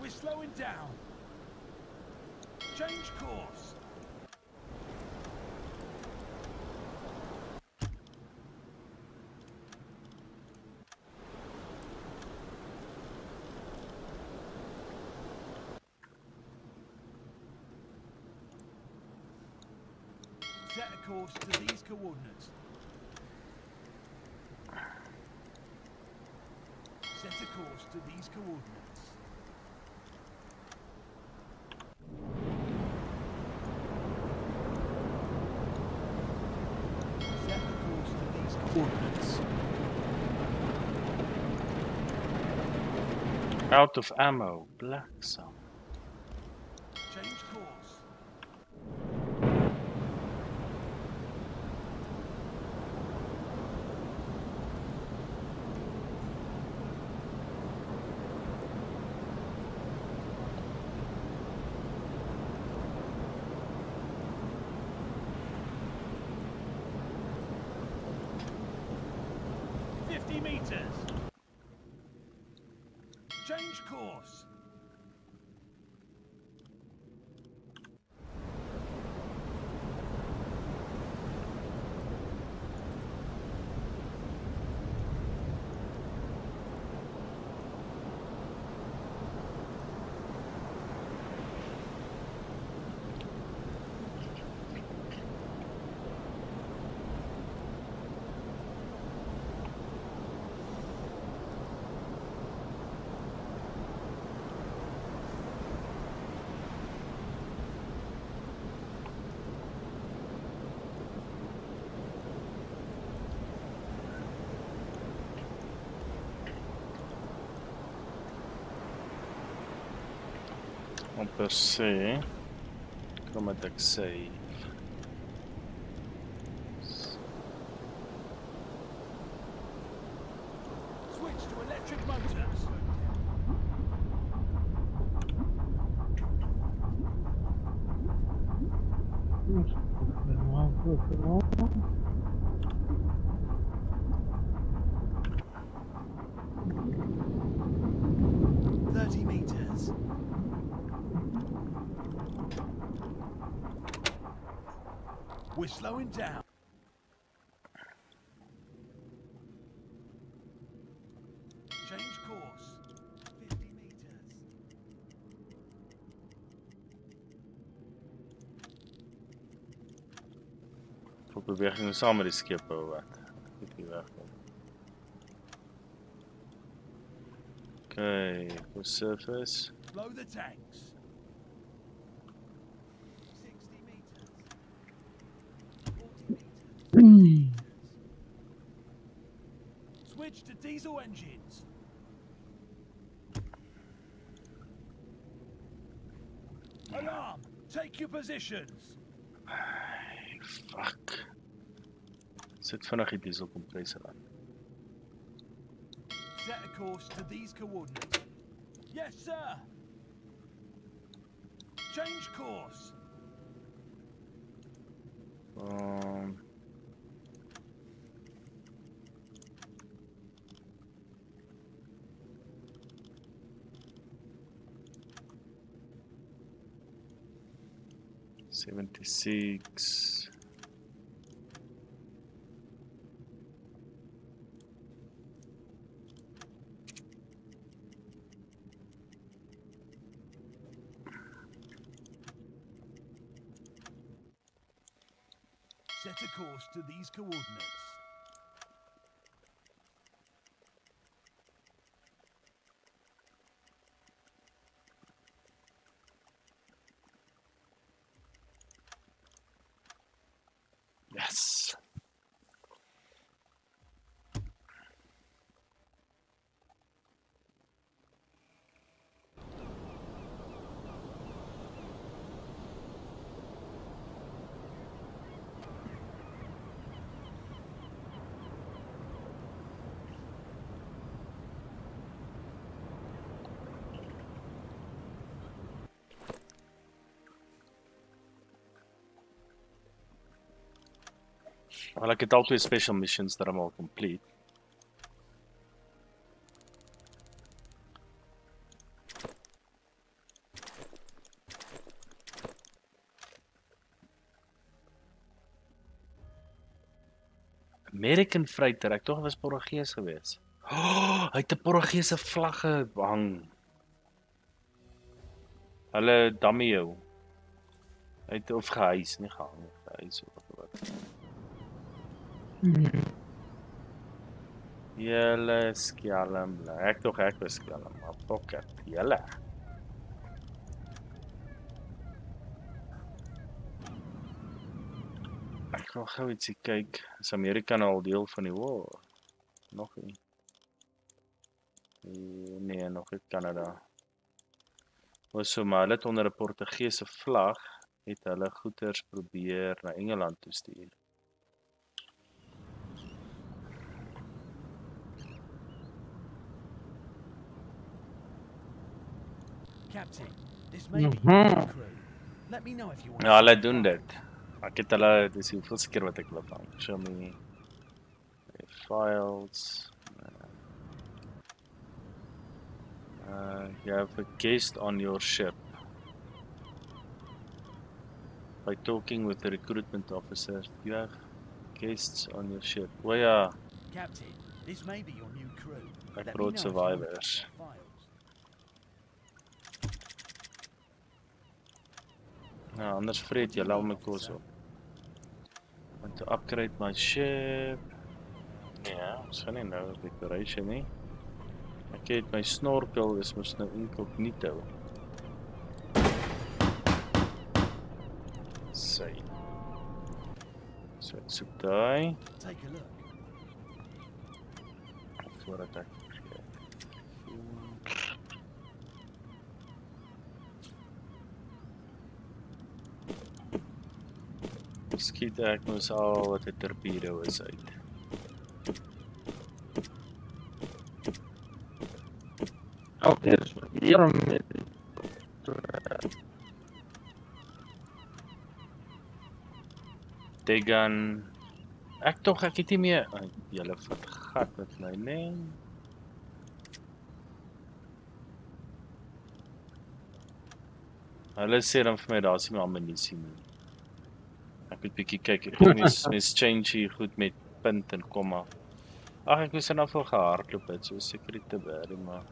We're slowing down. Change course. Set a course to these coordinates. Set a course to these coordinates. Set the course to these coordinates. Out of ammo. Black some. Pues per se. Chroma 6. Beweging saam met die of wat ek hier weg kom Okay, for surface. Blow the tanks. 60 meters. 40 meters. Switch to diesel engines. Alarm! Take your positions. Fuck. Sit vinnig die diesel kompressor aan. Set a course to these coordinates. Yes, sir. Change course. Um Seventy six. Set a course to these coordinates. Wel ek het al twee special missions dat almal complete. American Freighter, ek tog was Portugees gewees. Oh, hy het 'n Portugese vlagge hang. Hulle Damio. Hy het of gehuis, nie gehang, gehuis of wat. Julle skelm. Ek tog ek was skelm, maar pocket. Julle. Ek gaan gou ietsie kyk. Is Amerika nou al deel van die war? Nog nie. Eh, Nee, nog nie Kanada. Was so maar hulle het onder 'n Portugese vlag het hulle goederes probeer na Engeland toe stuur. Captain, this may be Mhm. your crew. Let me know if you want. Ja, hulle doen dit. Ek het hulle dis die hoeveelste keer wat ek hulle. Show me the files. Uh, you have a guest on your ship. By talking with the recruitment officer, you have guests on your ship. O ja, Captain, this may be your new crew. Ek Let me brought know you survivors. Nou anders vreet julle al my kos op. Want to upgrade my ship. Ja, ons gaan nie nou decoration nie. Ek het my snorkel is mos nou incognito. Sy. So ek soek daai Take a look. voordat ek vergeet. Skiet ek mos al wat 'n torpedo is uit. Okay, dus hierom met Tegan Ek tog ek het nie meer Ai, julle vat gat met my nê. Hulle sê dan vir my daar's nie meer ammunisie nie. Bietjie kyk. Mens mens change hier goed met punt en komma. Ag ek moes nou veel gehardloop het, so seker te maar.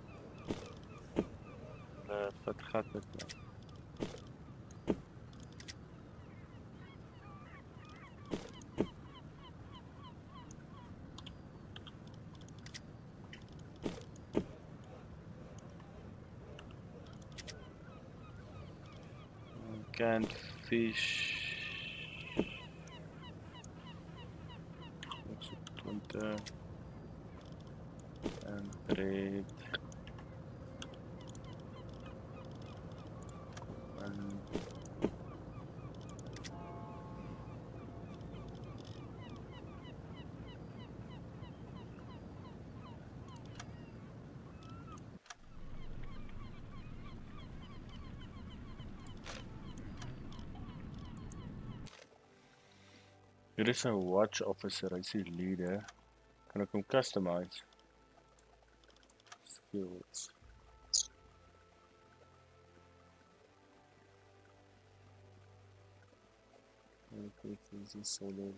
Gat met my. Canned fish. Ook so 20. En bread. En Hier is 'n watch officer, I see leader. Can I hom customize? Skills. Okay, this is solo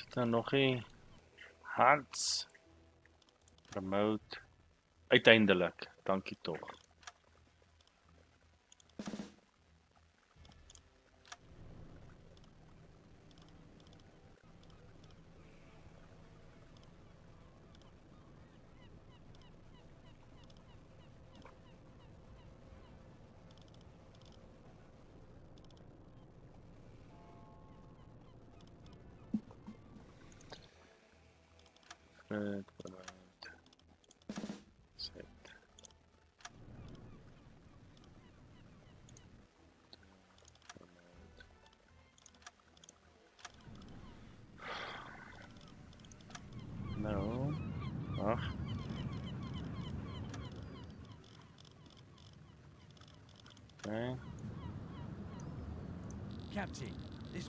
Sit dan nog nie. Hans. Remote. Uiteindelik. Dankie tog.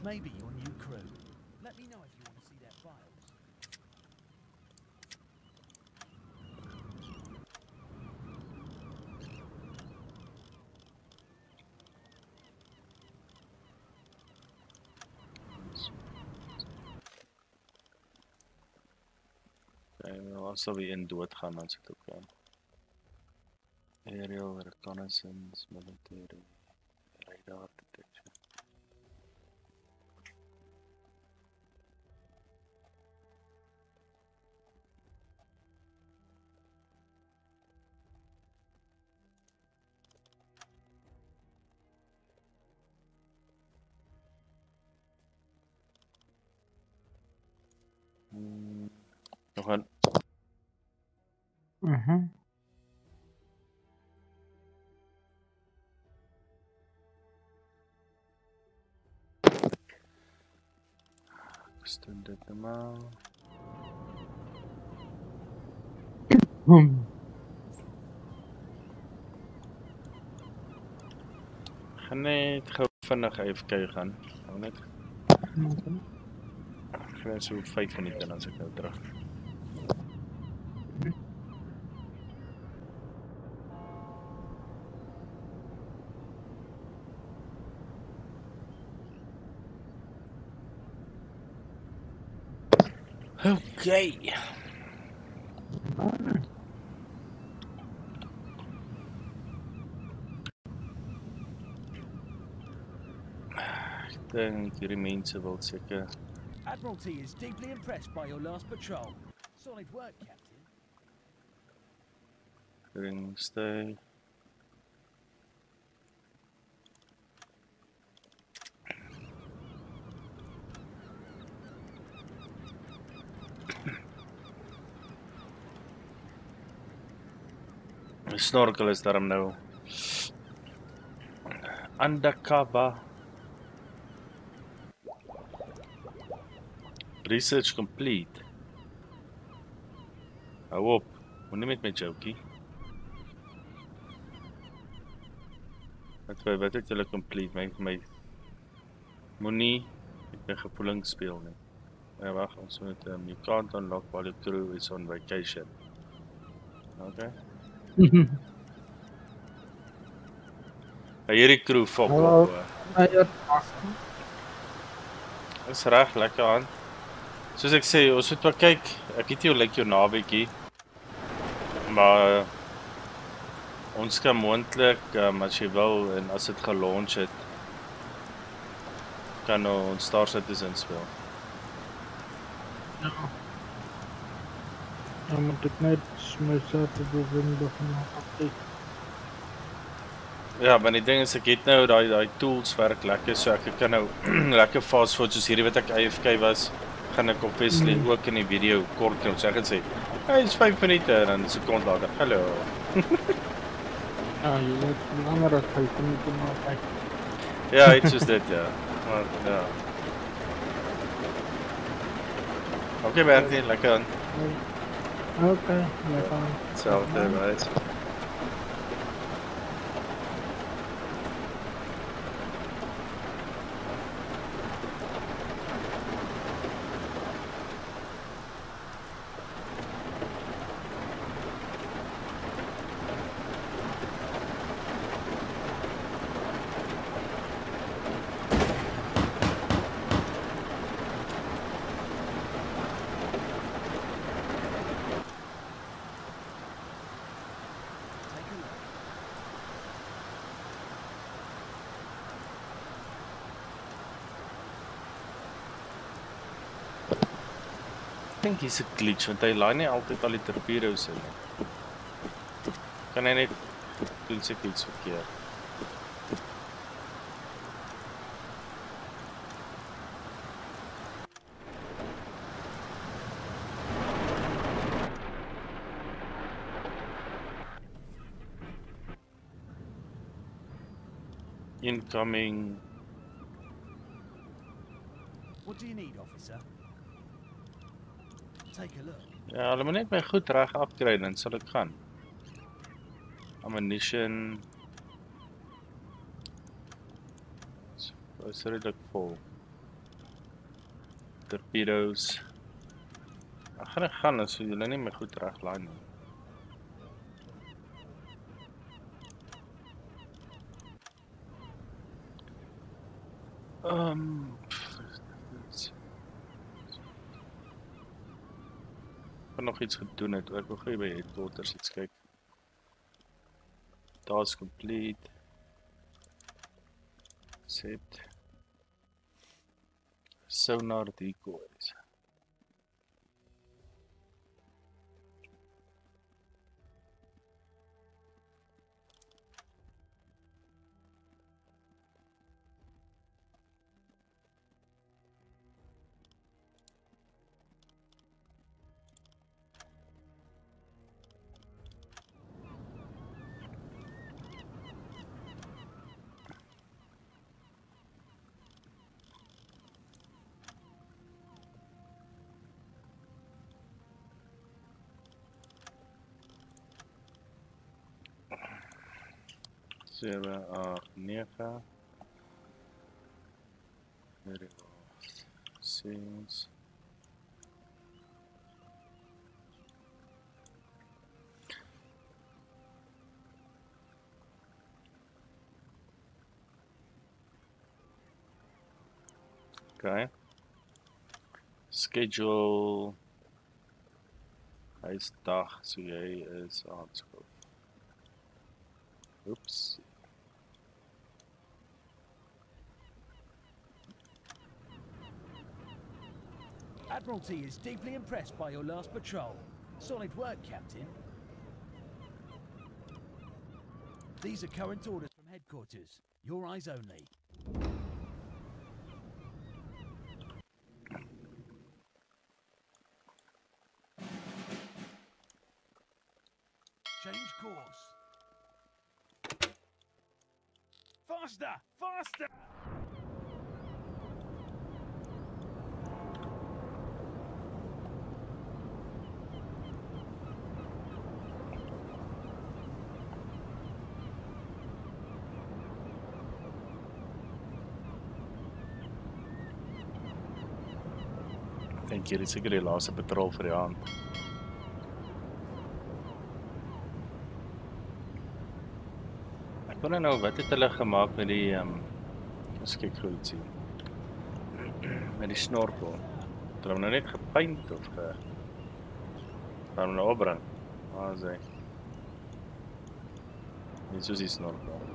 This may be your new crew. Let me know if you want to see their files. Nou as sal weer een doodgaan dan sit ook aan. Aerial reconnaissance, military, extended amount. Hmm. Gaan net gou vinnig AFK gaan. Hou net. Okay. Ek gaan so 5 minute dan as ek nou terug. Okay. Ek dink hierdie mense wil seker Admiralty is deeply impressed by your last patrol. Solid work, Captain. ring snorkel is daarom nou undercover. Research complete. Hou op. Moenie met my jokie. Wat wat het julle complete my my moenie met my gevoelens speel nie. Ja wag, ons moet um, you can't unlock while your crew is on vacation. Okay. *laughs* Ja, hierdie crew fok op. Dis reg lekker aan. Soos ek sê, ons moet maar kyk. Ek nie hoe lyk jou naweekie. Maar uh, ons kan moontlik um, as jy wil en as dit gelunch het kan ons Star Citizen speel. ja. Dan moet ek net myself bewin begin update. Ja, maar die ding is ek het nou daai daai tools werk lekker so ek kan nou lekker fast forward soos hierdie wat ek AFK was, gaan ek obviously Mm. ook in die video kort nou sê en sê, "Hey, is 5 minute" en dan sekond later, "Hallo." Ja, jy weet langer as 5 minute maar kyk. Ja, iets soos dit ja. Maar ja. Okay, Bertie, lekker aan. Okay, ja dan. Selfde, right. Dink hier's 'n glitch want hy laai nie altyd al die torpedo's in nie. Kan hy net doen seker iets verkeerd. Incoming. What do you need, officer? A look. Ja, hulle moet net my goed reg afkry dan sal ek gaan. Ammunition. Is redelik vol. Torpedoes. Ek gaan ek gaan as julle nie my goed reg laai nie. Ehm um, kan nog iets gedoen het. Ek wil gou by headquarters iets kyk. Task complete. Set. Sonar decoys. Seven, acht, negen. There we go. Six. Okay. Schedule. Hy's dag, so jy is aanskryf. Admiralty is deeply impressed by your last patrol. Solid work, Captain. These are current orders from headquarters. Your eyes only. Change course. Faster! Faster! Dink jy dis seker die laaste patrol vir die aand? Ek wonder nou wat het hulle gemaak met die ehm um, ons gou ietsie. Met die snorkel. Het hulle nou net gepaint of ge hom nou? Waar is hy? Dis soos die snorkel.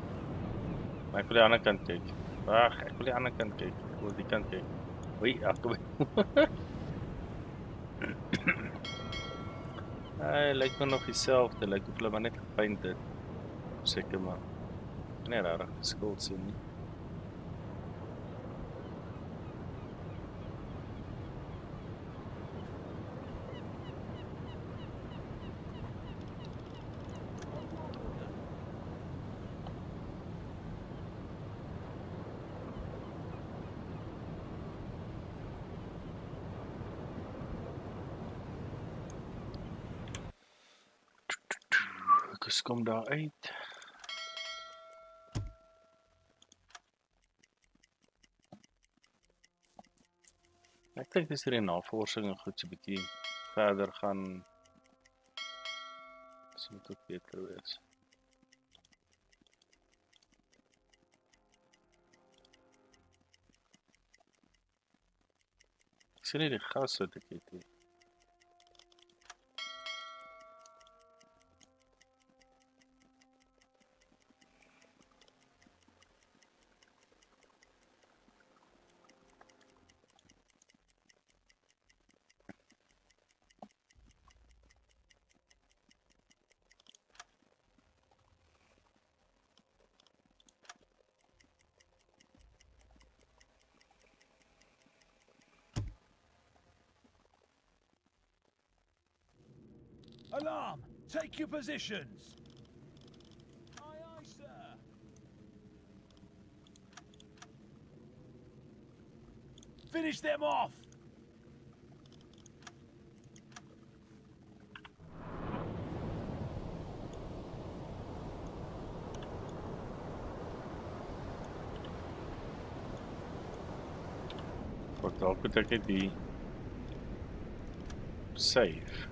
Maar ek wil die ander kant kyk. Wag, ek wil die ander kant kyk. Ek wil die kant kyk. Oei, ag kom. *laughs* Hy lyk maar nog dieselfde, lyk of hulle maar net gepaint het. Seker maar. Nee, rarig, skuld sien nie. Ek kom daar uit. Ek dink dis hierdie navorsing en goed so 'n bietjie verder gaan. Dit moet ook beter wees. Ek sien nie die gas wat ek het nie. Take your positions! Aye, aye, sir. Finish them off! Moet ek net die save.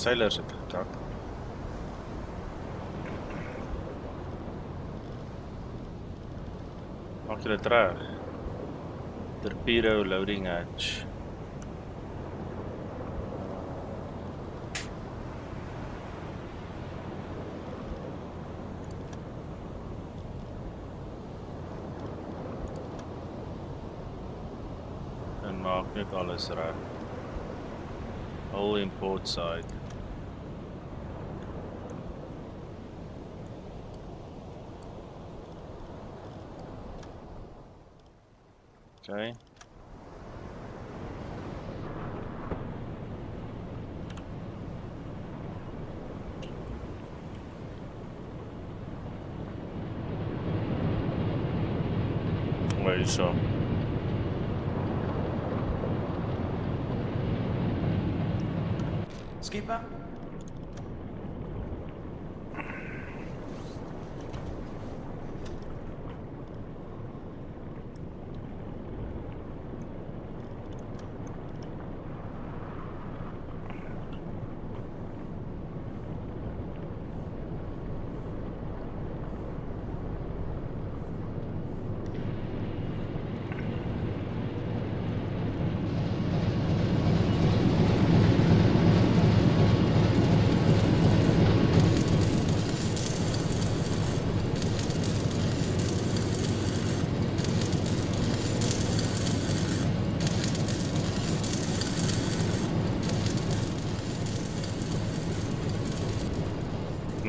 seilers het getak. Maak julle reg. Torpedo loading hatch. En maak net alles reg. all in port side. Okay. Wait, so.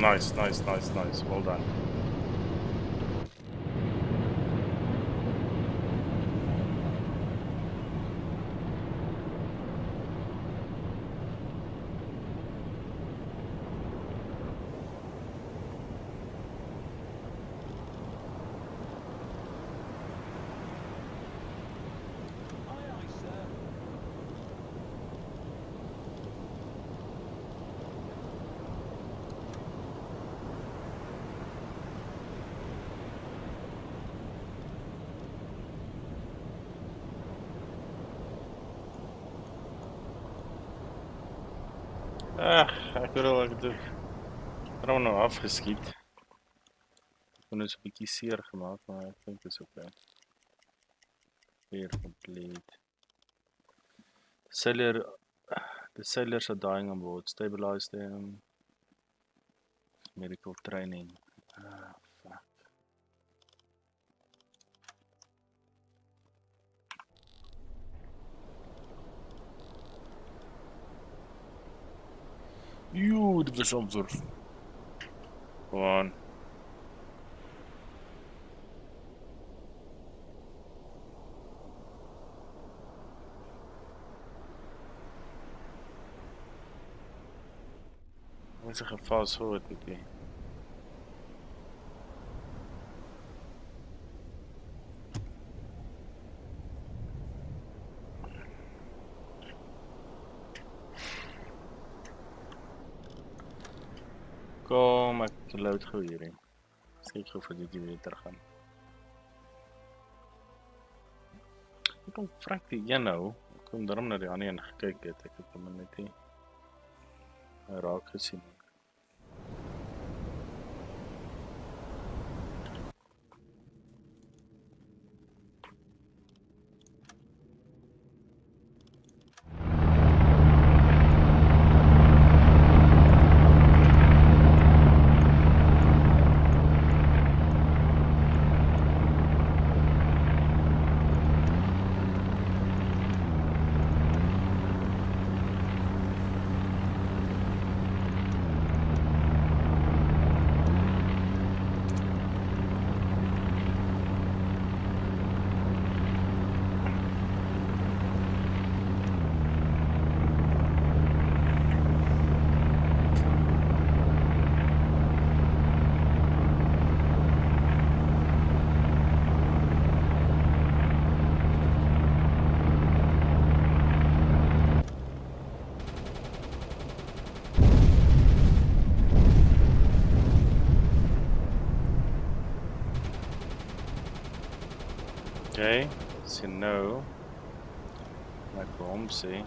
Nice, nice, nice, nice. Well done. Ag, ek het er nou afgeskiet. Net so 'n bietjie seer gemaak, maar ek dink dit is oké. Weer complete. Sailor the sailors are dying on board. Stabilize them. Medical training. Ah, fuck. Joe, dit was amper. Gewoon. Moet zich ek load gou hierin. Sê ek gou vir dit weer terug gaan. Ek kom vrek die een nou. Ek kom daarom na die ander een gekyk het. Ek het hom net nie raak gesien. nie. Bom sê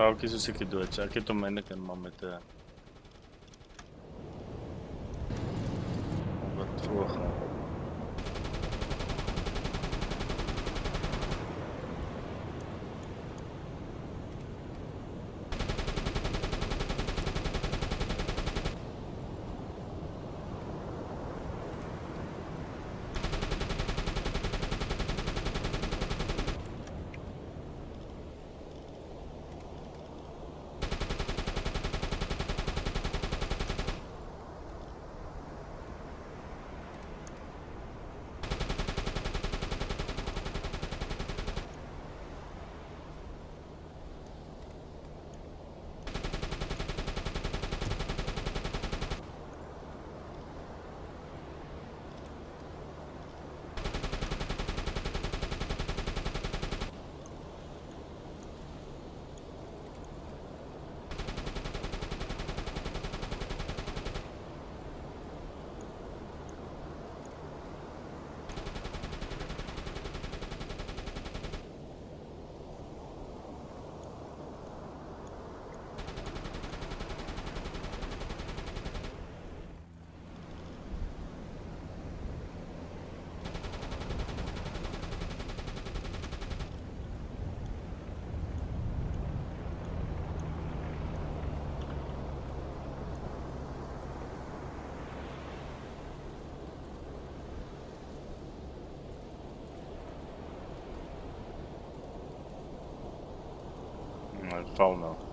gaan na die auto. Raak is seker dood. So ek het hom phone though.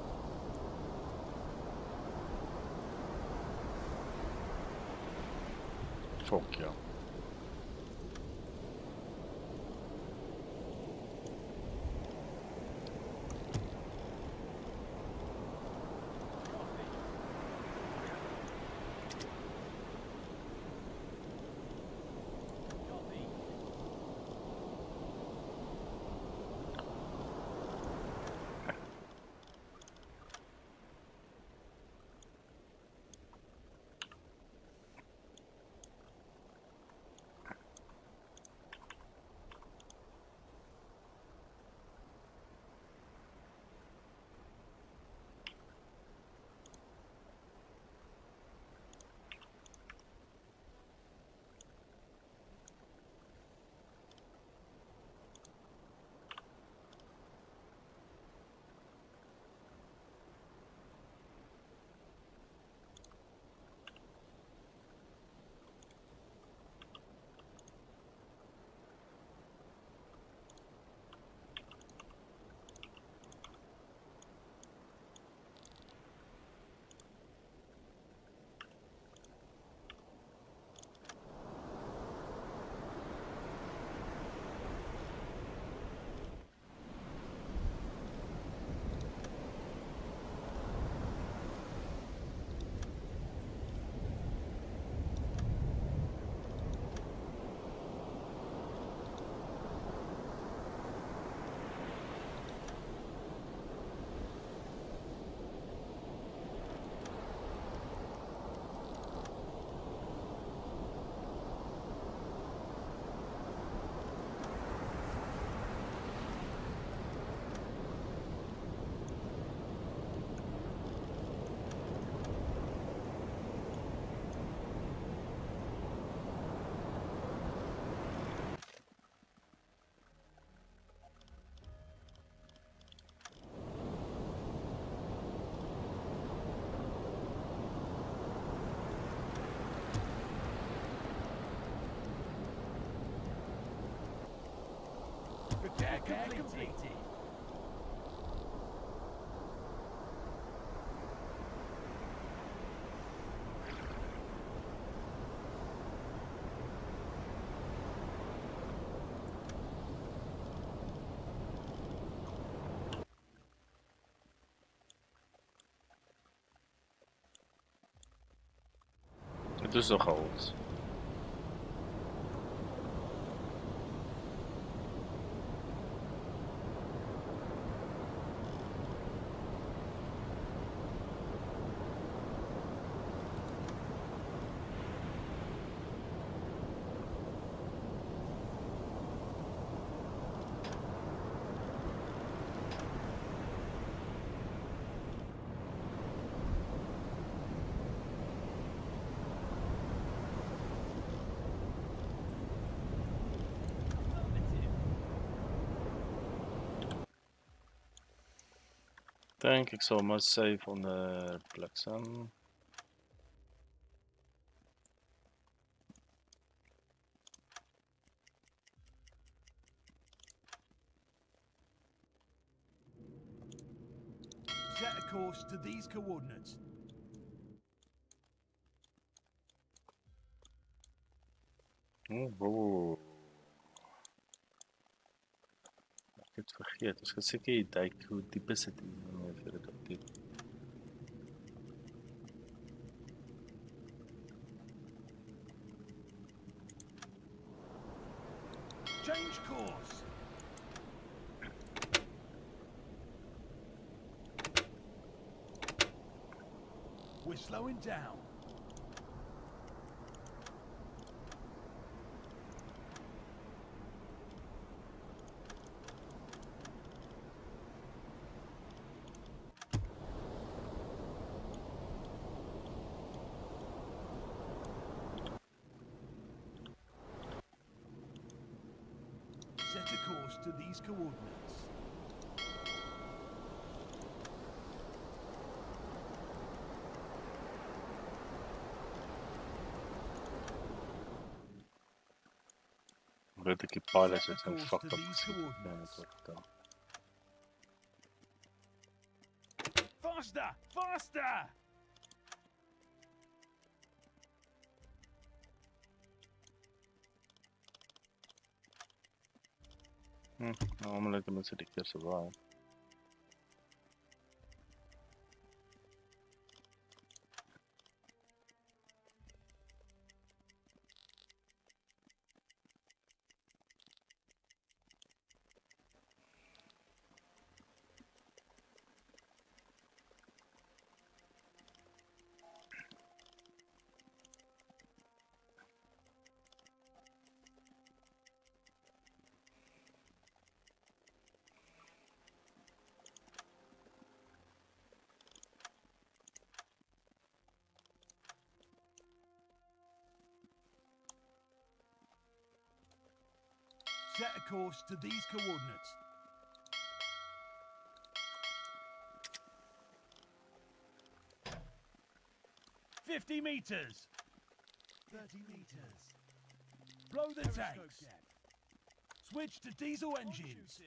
Repair completed. Oud. Dink ek sal maar save onder bliksem. Set a course to these coordinates. Ooh. Het vergeet. Ons gaan seker hier duik hoe diep is dit hier om vir dit op diep. Change course. We're slowing down. Die pilots Set het a in course fucked up these gesit. Nee, coordinates. dit word dan. Faster! Faster! Hm, almal het ten minste die keer survive. Course to these coordinates. Fifty meters. Thirty meters. Blow the tanks. Switch to diesel engines.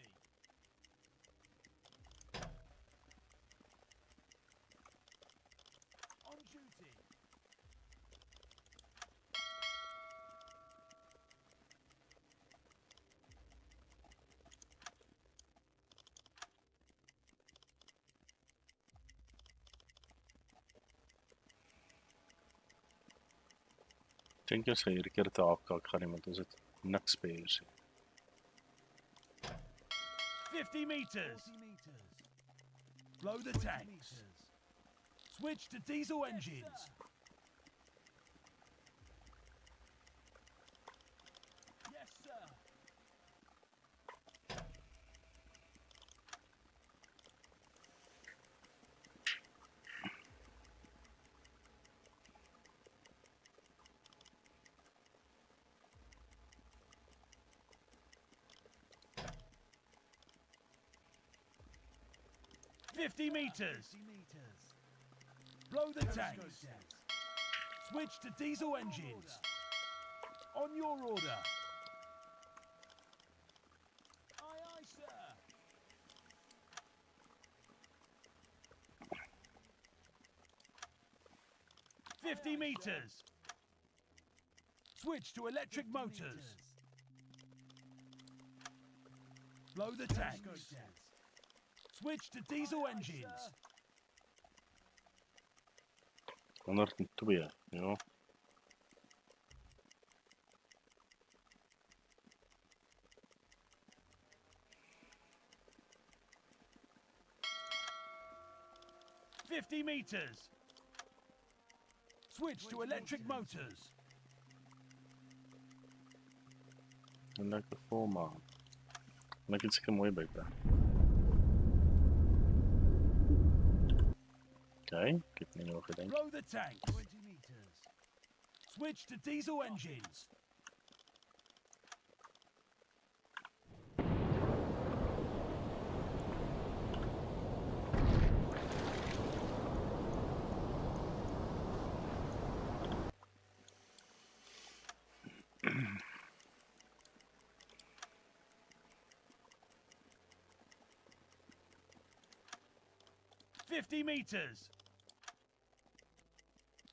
On duty. Dink jy sy hierdie keer te afkak gaan nie want ons het niks spares nie. 50 meters. Blow the tanks. Switch to diesel engines. 50 meters. Blow the tanks. Switch to diesel engines. On your order. Aye, aye, sir. Fifty meters. Switch to electric motors. Blow the tanks. Switch to diesel engines. 102, ja. Fifty meters. Switch to electric motors. En lekker vol man. En ek het seker mooi by Okay, het nie nog gedink. Blow the tanks. 20 meters. Switch to diesel engines. Fifty meters.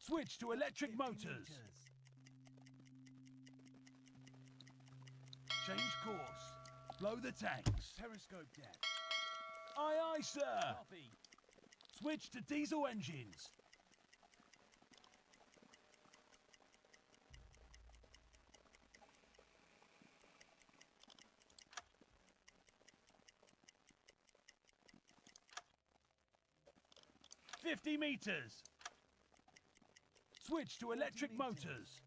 Switch to electric motors. Change course. Blow the tanks. Periscope depth. Aye, aye, sir. Copy. Switch to diesel engines. Fifty meters. Switch to electric motors.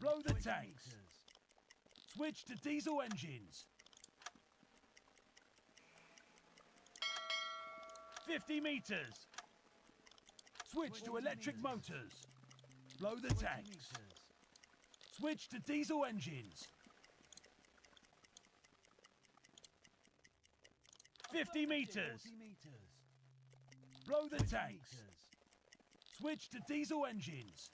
Blow the tanks. Switch to diesel engines. 50 meters. Switch to electric motors. Blow the tanks. Switch to diesel engines. 50 meters. Blow the tanks. Switch to diesel engines.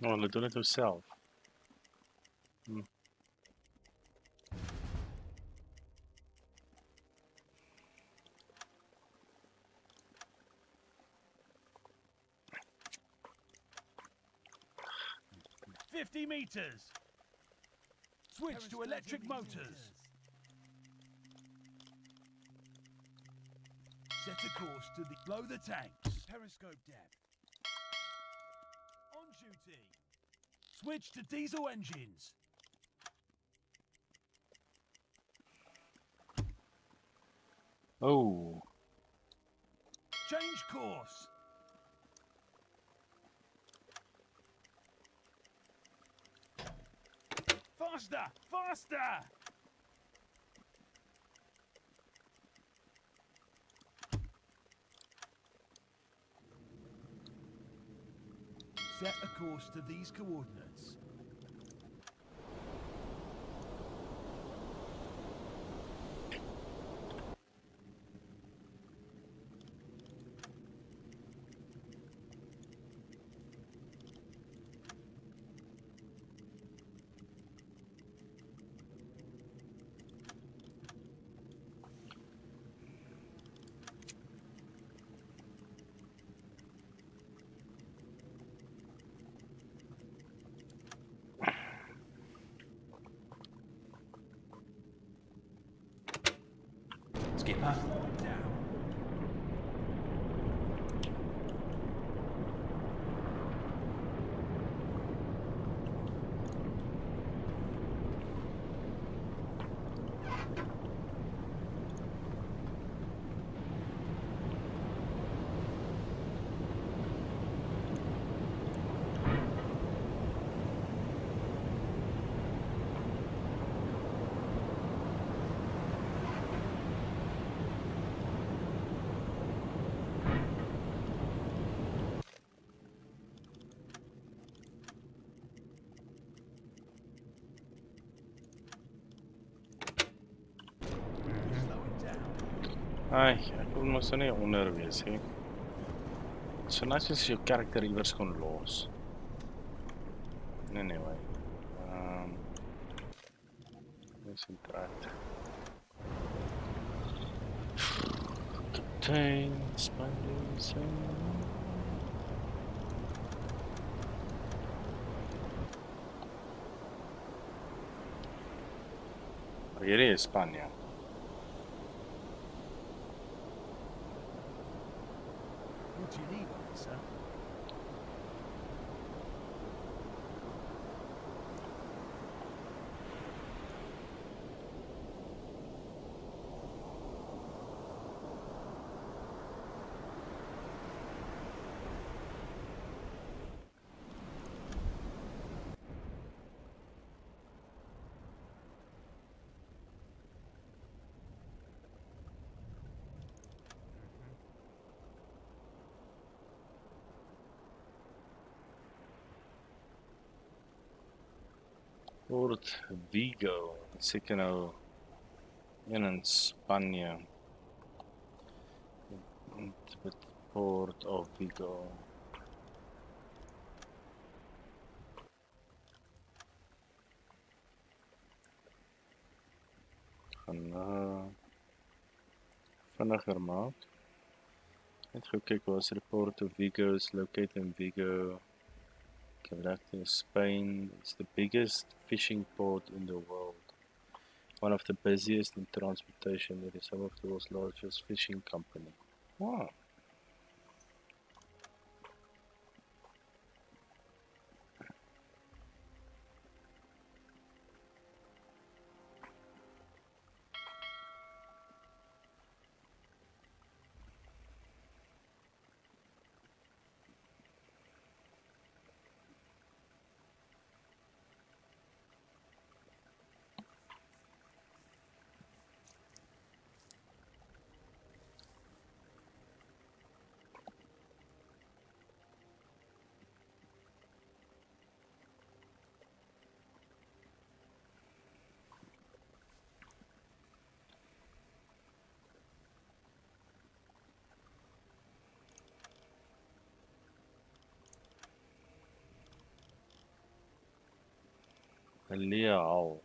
No, they're doing it themselves. Hmm. Fifty meters. Switch to electric meters. motors. Set a course to the blow the tanks. Periscope depth. On duty. Switch to diesel engines. Oh, Change course. Faster! Faster! Set a course to these coordinates. Skipper, Down. Slow it down. Ai, ek wil mos nou nie onder wees hè. So nice as jou karakter iewers kon los. Nee nee, wy. Ehm Dis intrek. Captain Spanding Hierdie is Spanje. What do you need, officer? Port Vigo, seker nou een in Spanje. Met Port of Vigo. Gaan uh, vinniger maak. Net gou kyk waar is die Port of Vigo is located in Vigo. Galicia Spain is the biggest fishing port in the world. One of the busiest in transportation. It is home of the world's largest fishing company. Wow. Leal.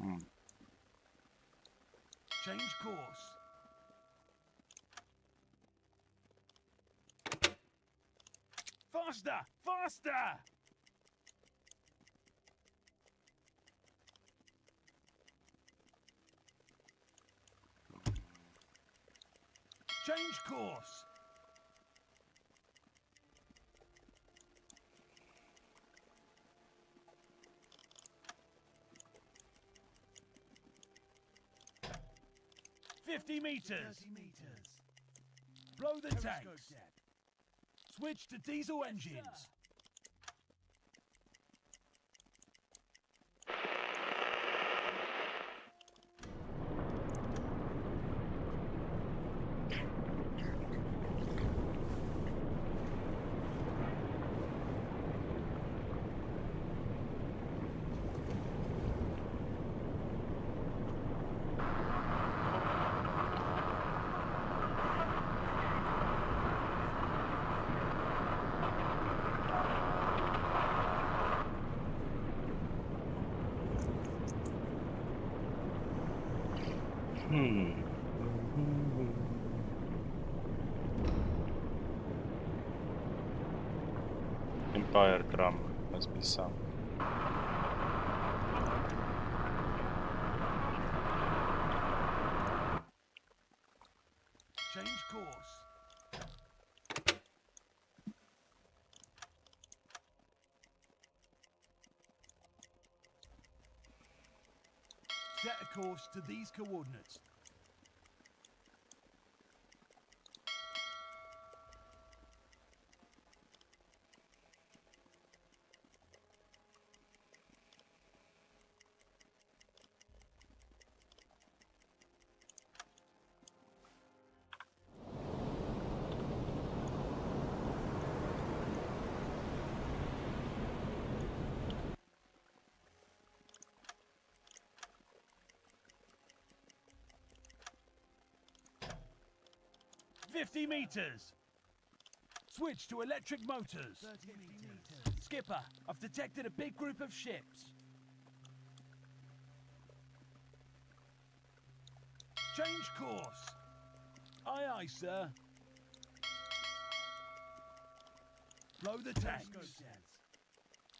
Hmm. Change course. Faster! Faster! Change course. Fifty meters. Thirty meters. Blow the Periscope tanks. depth. Switch to diesel engines. Hmm. Empire drum some. Change course. Set a course to these coordinates. Fifty meters. Switch to electric motors. Skipper, I've detected a big group of ships. Change course. Aye, aye, sir. Blow the tanks.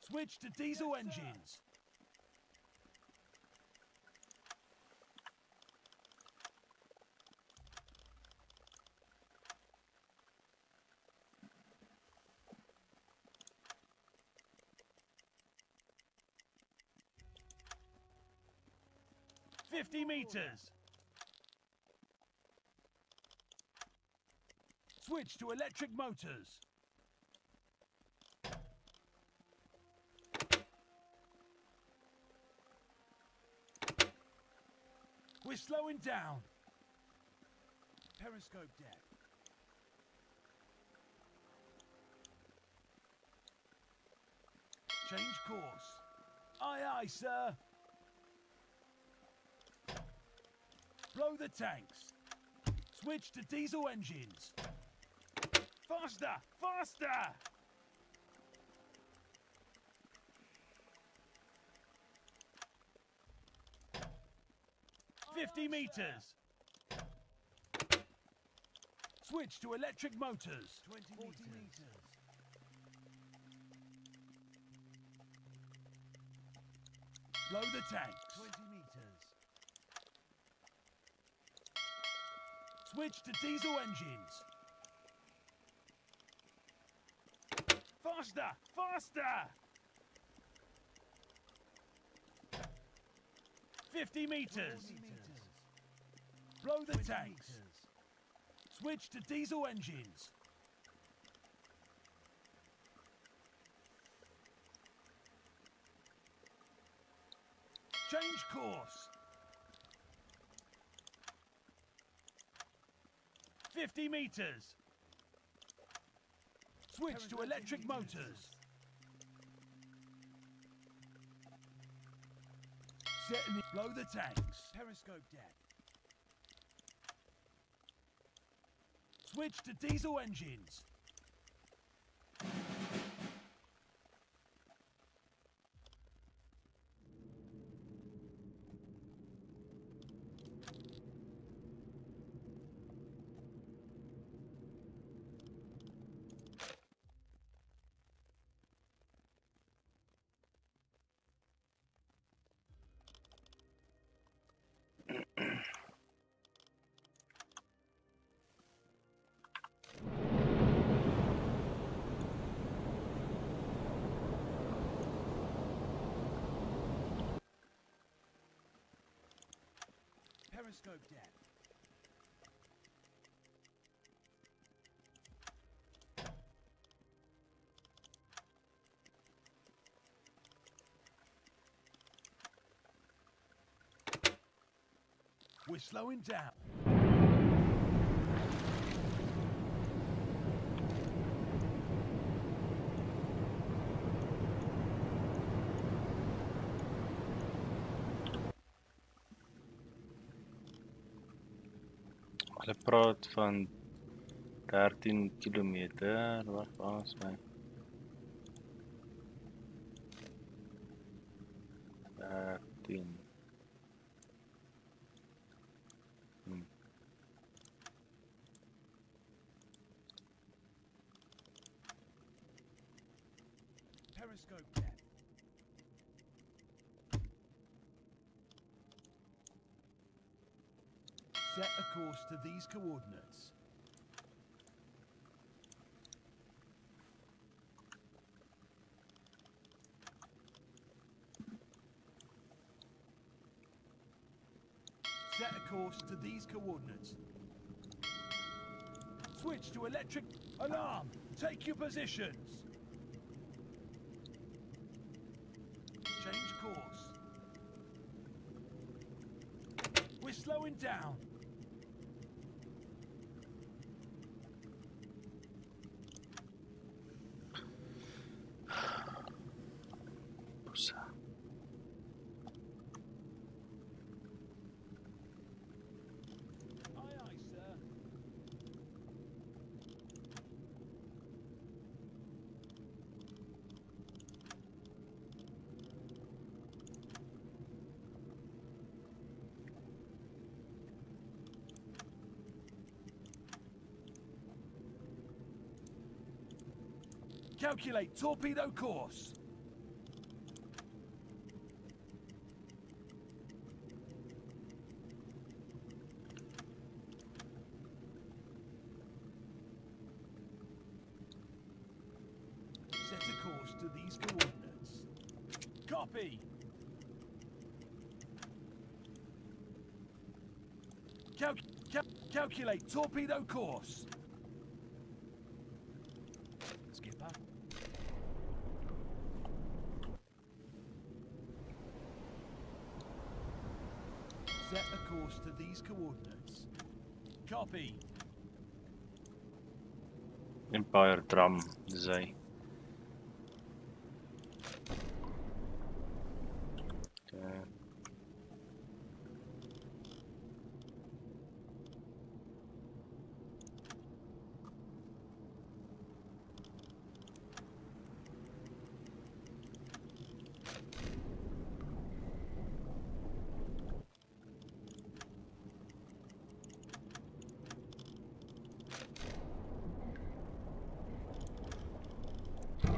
Switch to diesel engines. Fifty meters. Switch to electric motors. We're slowing down. Periscope depth. Change course. Aye, aye, sir. Blow the tanks. Switch to diesel engines. Faster! Faster! Fifty meters. Switch to electric motors. Twenty meters. Blow the tanks. Twenty meters. Switch to diesel engines. Faster! Faster! 50 meters. Blow the tanks. Switch to diesel engines. Change course. 50 meters. Switch to electric motors. Set and. Blow the tanks. Periscope depth. Switch to diesel engines. Periscope depth. We're slowing down. Hulle praat van 13 km. Wat was my? To these coordinates. Set a course to these coordinates. Switch to electric alarm. Take your positions. Change course. We're slowing down. Pusa. Aye, aye, sir. Calculate torpedo course. Set a course to these coordinates. Copy. Cal cal calculate torpedo course. Skipper. Set a course to these coordinates. Copy. Empire Drum, dis hy. Okay.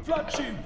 Flood tube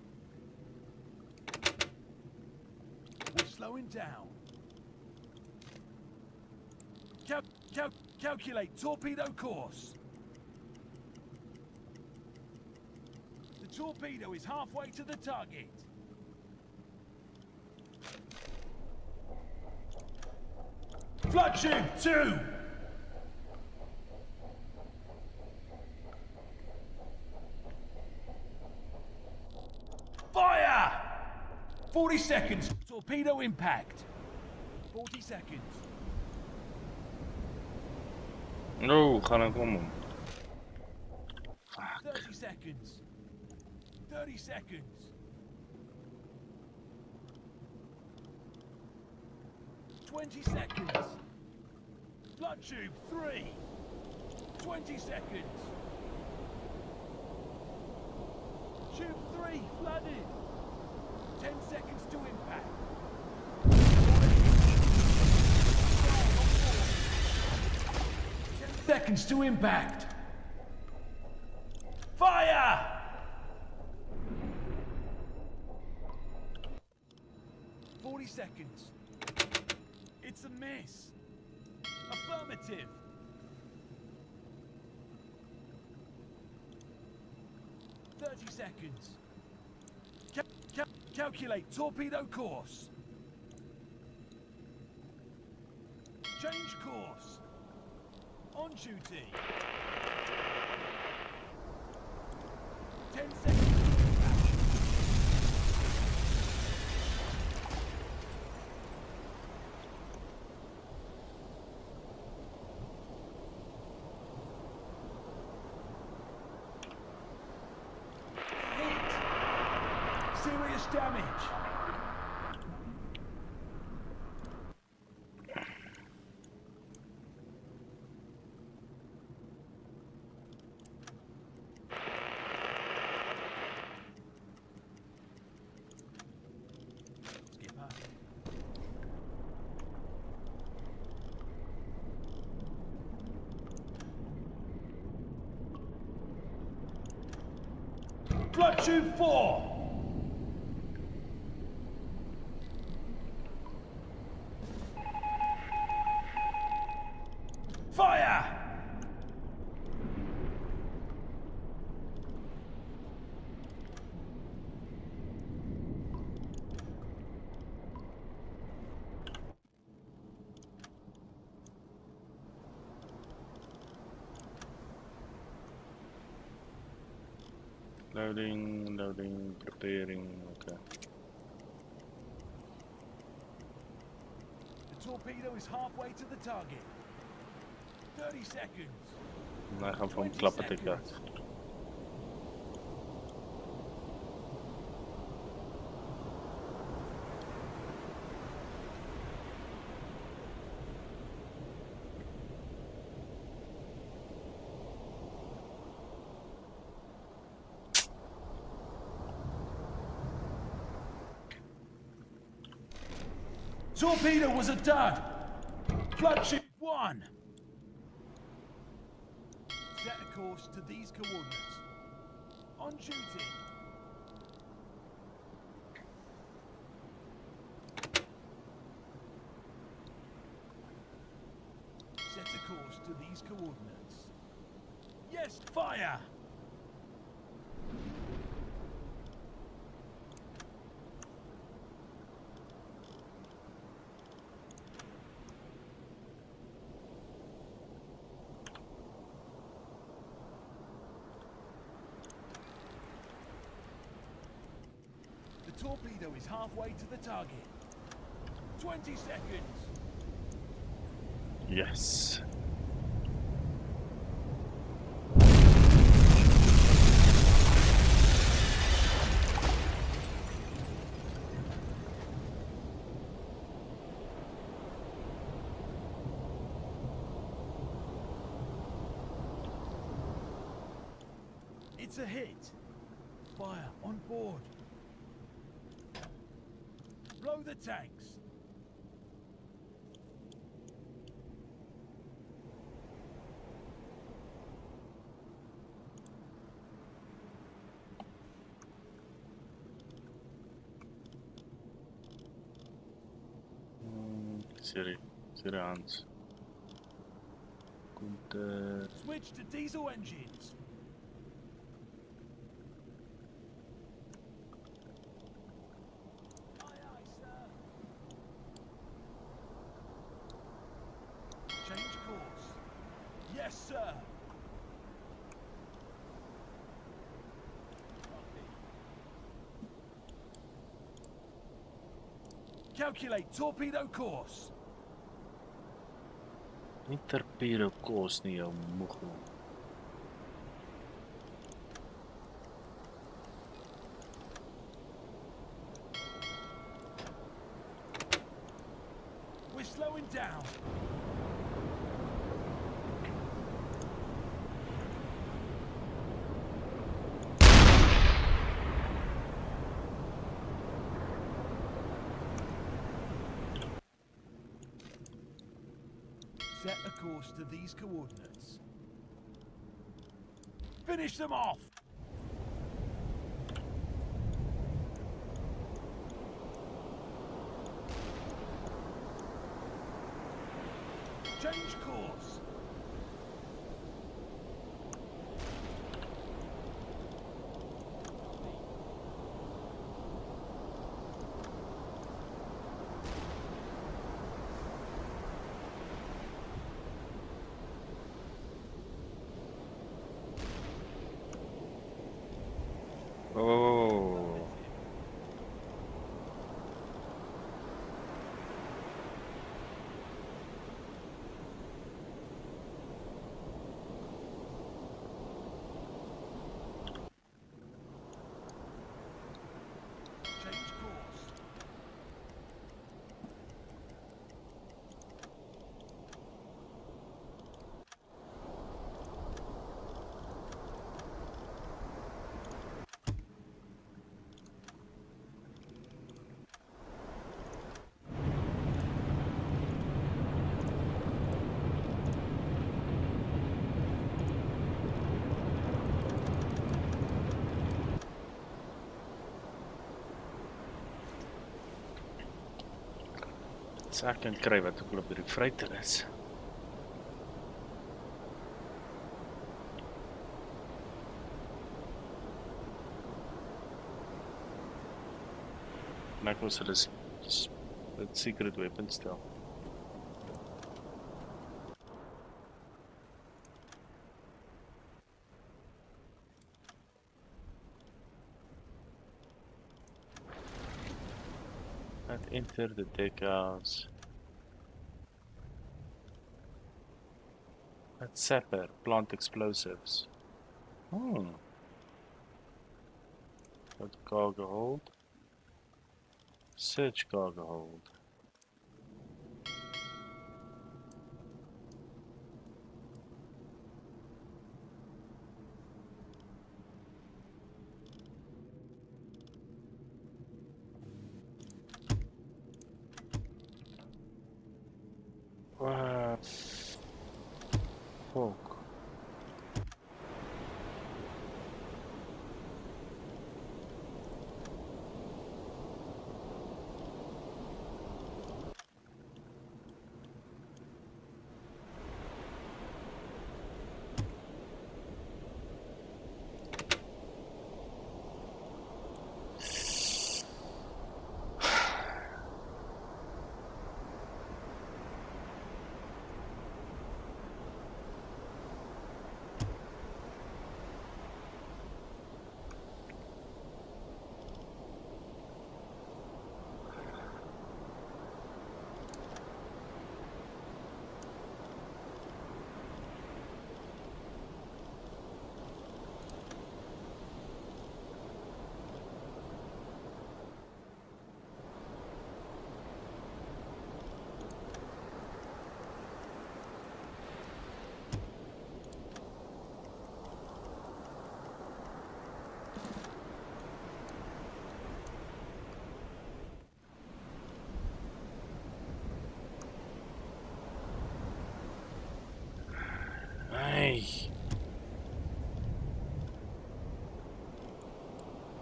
slowing down. Cal cal calculate torpedo course. The torpedo is halfway to the target. Flood tube two. Fire! 40 seconds. Torpedo impact. 40 seconds. No, gaan om hom. 30 seconds. 30 seconds. 20 seconds. Flood tube 3. 20 seconds. Tube 3 flooded. 10 seconds to impact. Torpedo course. Change course. On duty. Ten seconds. Serious damage. Two. Torpedo is halfway to the target. 30 seconds. Nou gaan we hem klappen tikken. Torpedo was a dud. Tube one. Set a course to these coordinates. On duty. Set a course to these coordinates. Yes, fire! The torpedo is halfway to the target. 20 seconds. Yes. It's a hit. Fire on board. Blow the tanks. Siri, Siri Hans. Switch to diesel engines. Calculate torpedo course. Nie torpedo kos nie jou moeg. coordinates. Finish them off! So ek kan kry wat ook al op hierdie vryter is. Maar ek moes hulle dit secret weapon stel. Enter the deckhouse. Let's sapper, plant explosives. Hmm. What cargo hold? Search cargo hold.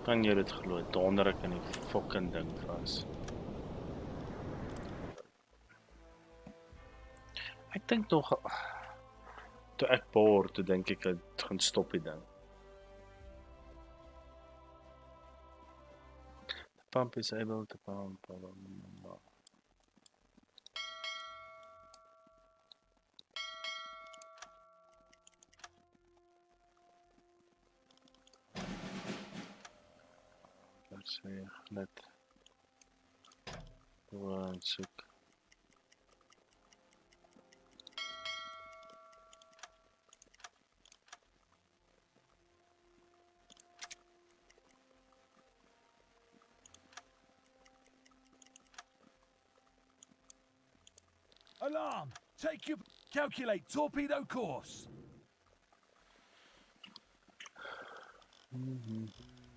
Kan jy dit glo? Donder ek in die fucking ding vas. Ek dink nog toe ek boor, toe dink ek dit gaan stop die ding. The pump is able to pump. blah, blah, blah, blah. Let's see, net one sec. Alarm! Take your... Calculate torpedo course. Mhm. Nou,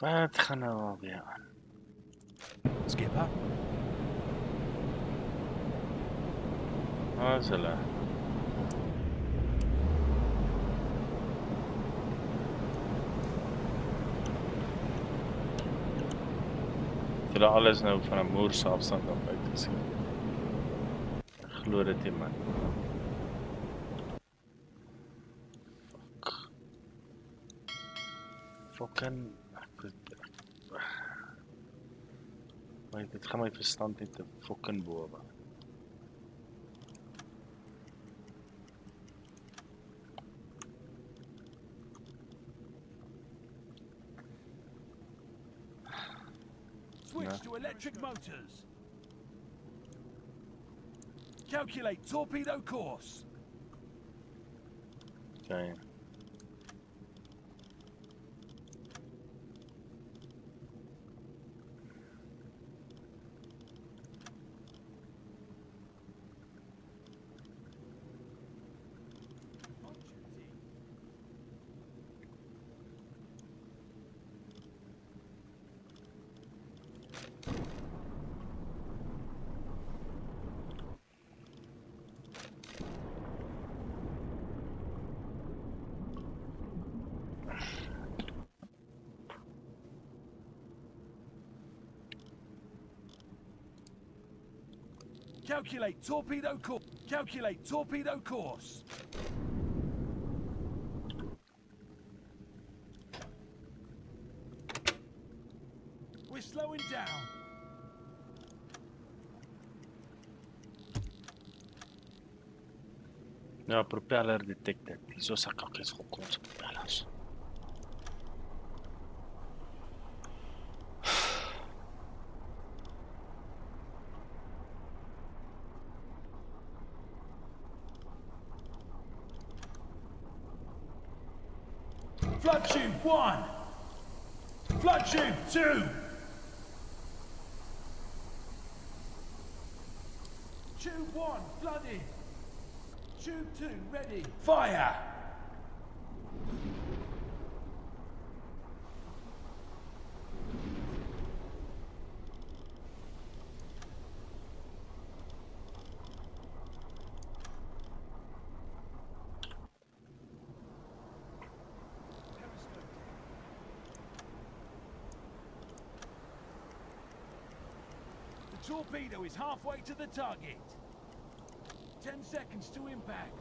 Wat gaan nou alweer aan? Skipper, Waar is hulle? Hulle alles nou van 'n moerse afstand af uit te sien. Ek Glo dit nie man. Fuck. Fucking dit gaan my verstand net te fucking bowe. switch to electric motors. Calculate torpedo course. Okay. Calculate torpedo course. Calculate torpedo course. We're slowing down. Ja, propeller detected. Sak ek is gekom se propellers. Flood tube one. Flood tube two. Tube one flooded. Tube two ready. Fire. The torpedo is halfway to the target. Ten seconds to impact.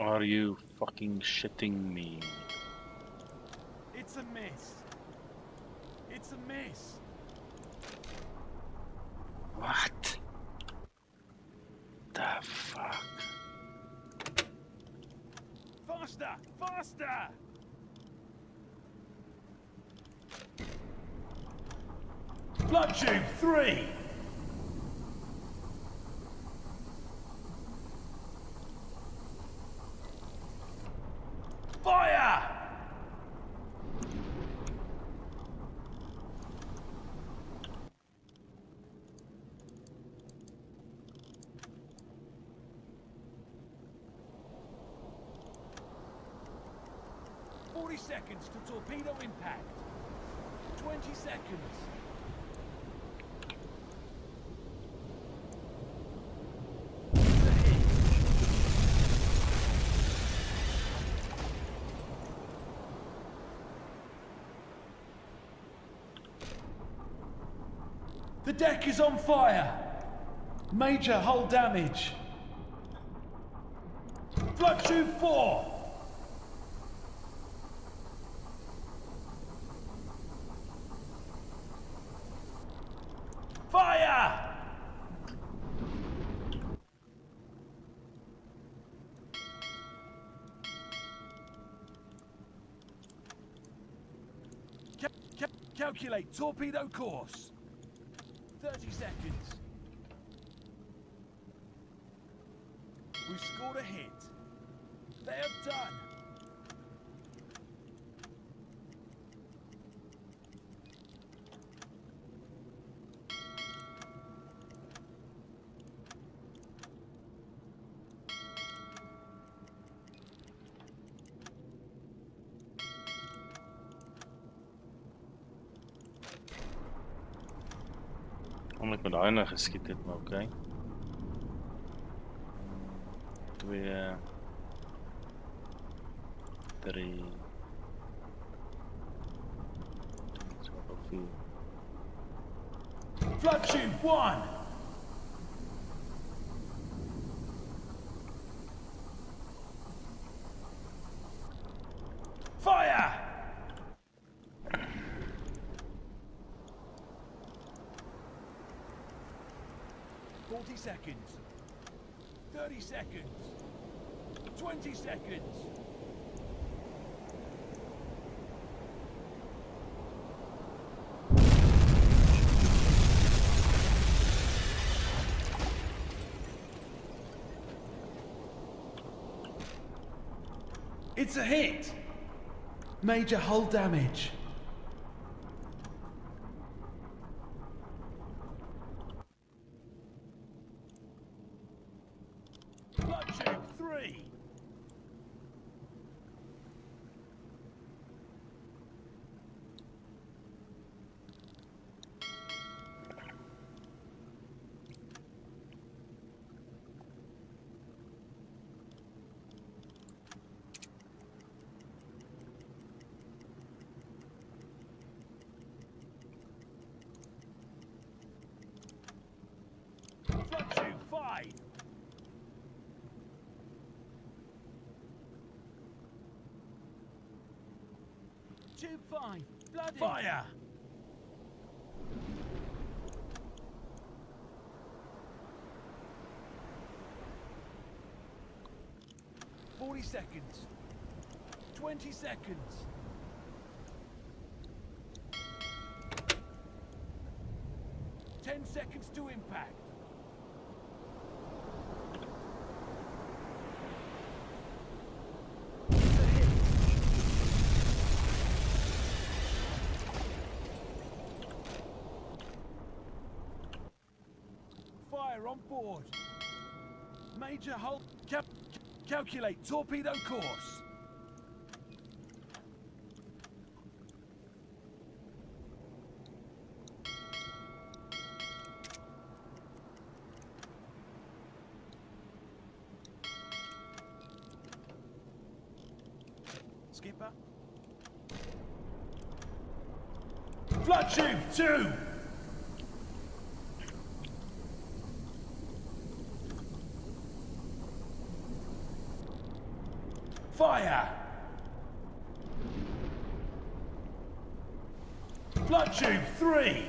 Are you fucking shitting me? It's a miss. It's a miss. What? The fuck? Faster! Faster! Flood tube three. Fire! Forty seconds to torpedo impact. Twenty seconds. The deck is on fire. Major hull damage. Flood tube 4. Fire! Ca- ca- calculate torpedo course. 30 seconds. We've scored a hit. They have done. Geskiet het, maar okay. Twee drie. Flood 1. Fire! Forty seconds. Thirty seconds. Twenty seconds. It's a hit. Major hull damage. Flood tube three. Flood tube five. Tube five. Bloody. Fire. Forty seconds. Twenty seconds. Ten seconds to impact. It's a hit. Fire on board. Major hull. Cap- calculate torpedo course. Skipper. Flood tube two. Fire! Flood tube three.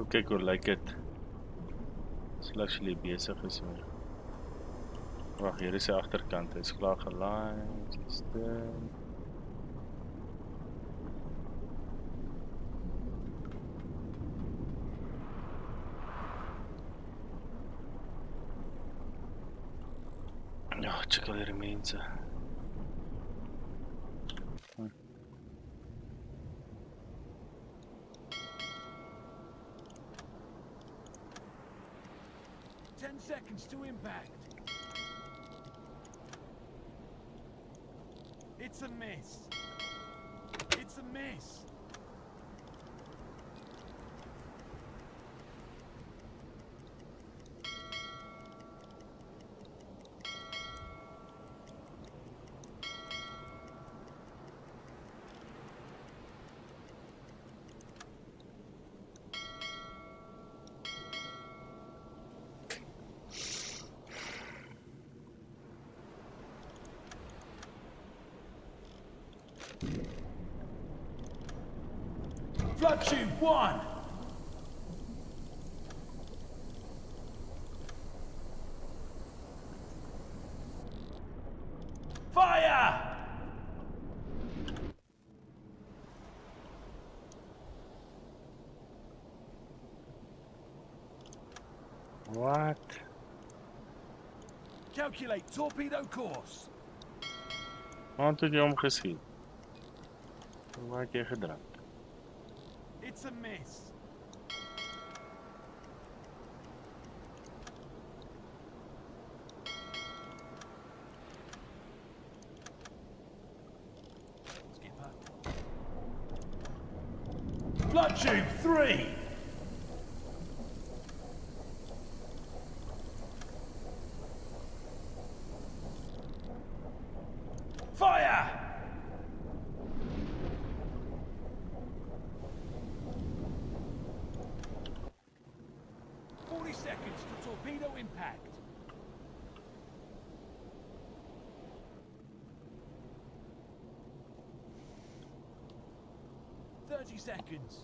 Gou kyk hoe lyk dit. Dis actually besig is hoor. Wag, hier is die agterkant. Hy's klaar gelaai. Dis dit. Ja, check al hierdie mense. Flood tube one. Fire! What? Calculate torpedo course. Want het jy hom gesien? Waar het jy gedrap? It's a miss. Skipper. Flood tube three. Fire! Forty seconds to torpedo impact. Seconds.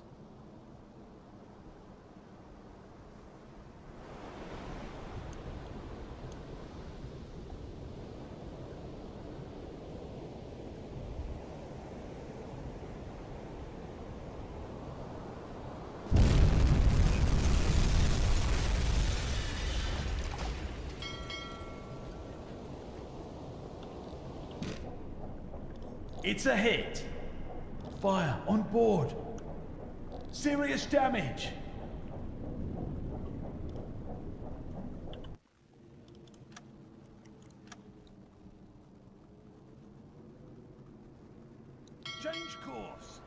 It's a hit. Fire on board. Serious damage. Change course.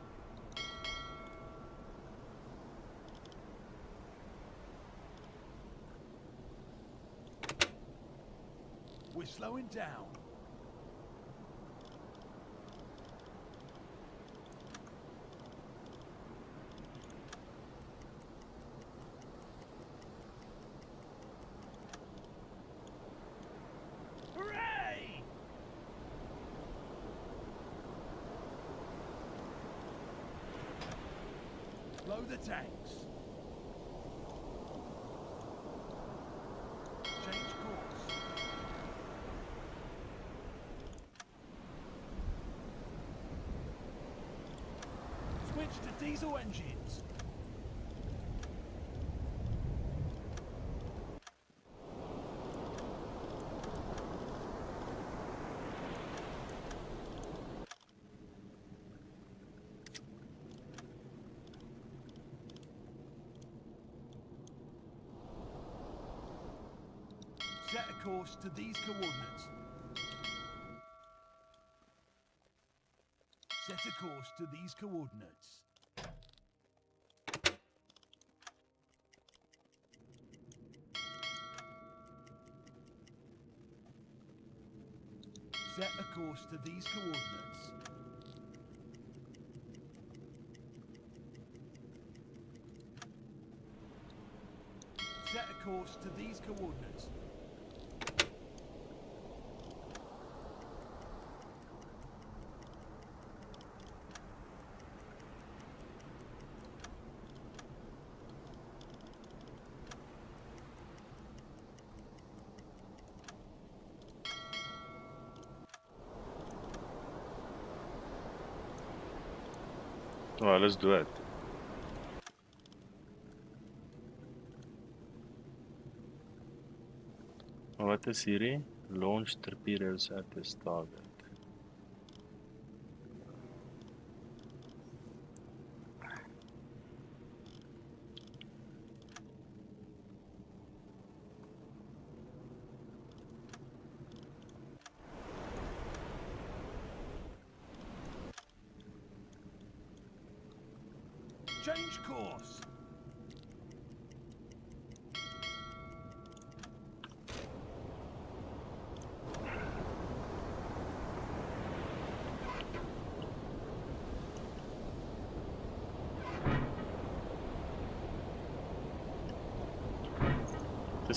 We're slowing down. Blow the tanks. Change course. Switch to diesel engines. Set a course to these coordinates. Set a course to these coordinates. Set a course to these coordinates. Set a course to these coordinates. Hulle is dood. Maar Wat is hierdie? Launch torpedoes at the target.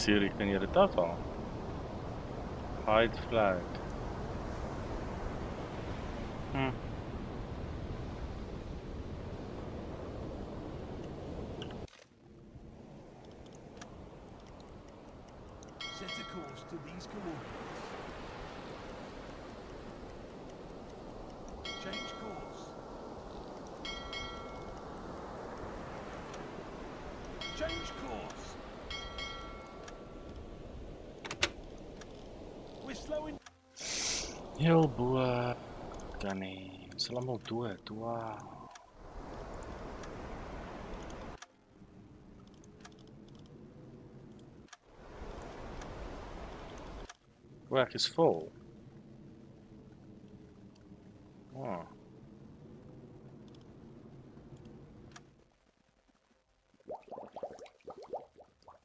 Hier, kan jy dit afhaal? Hide flag. Almal dood. Wow. Werk is vol. Oh.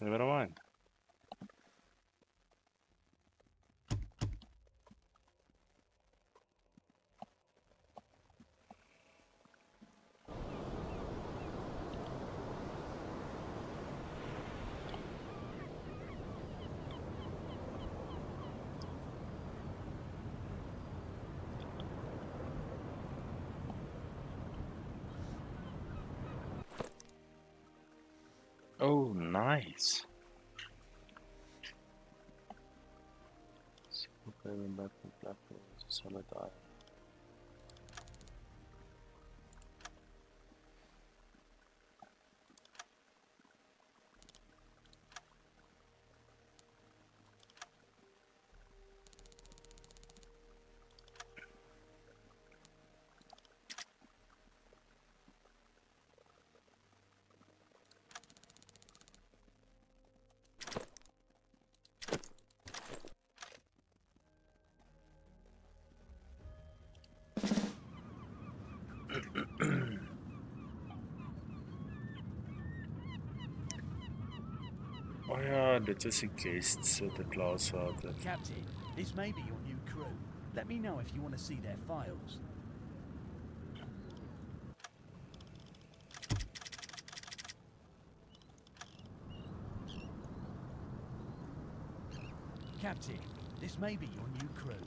Never mind. Oh, nice. Open button platform solid iron. Het. Captain, this may be your new crew. Let me know if you want to see their files. Captain, this may be your new crew.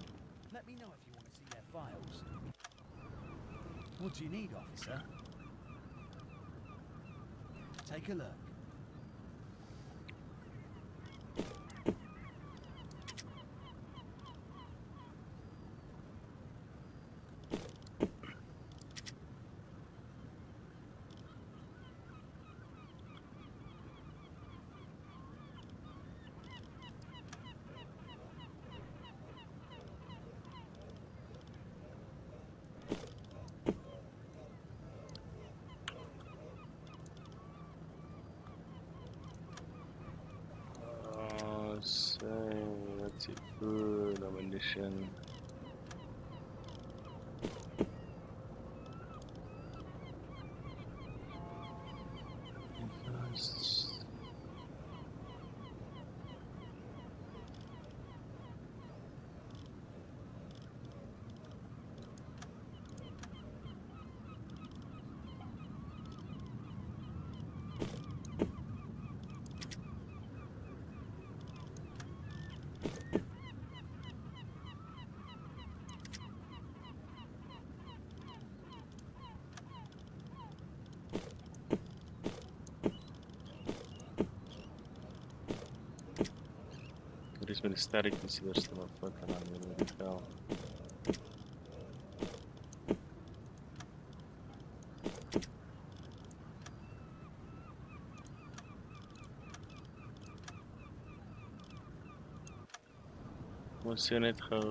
Let me know if you want to see their files. What do you need, officer? Take a look. Uh, so let's ammunition. Yes. Dit is met die sterk is die eerste wat fout kan aan met die vel. Ons sien net gou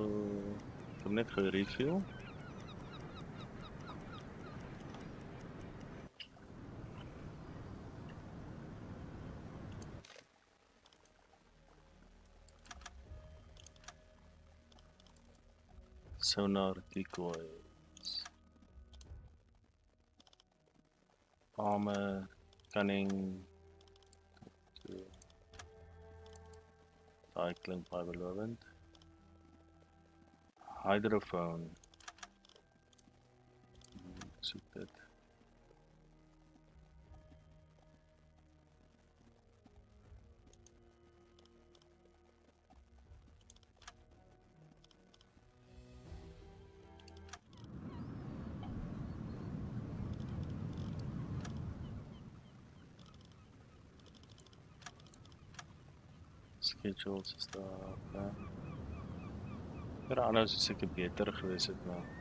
ek het net gou refill. Sonar decoys. armor, cunning. Daai klink baie. Hydrophone. rituals en stuff, né? Ja, anders sou seker beter gewees het, maar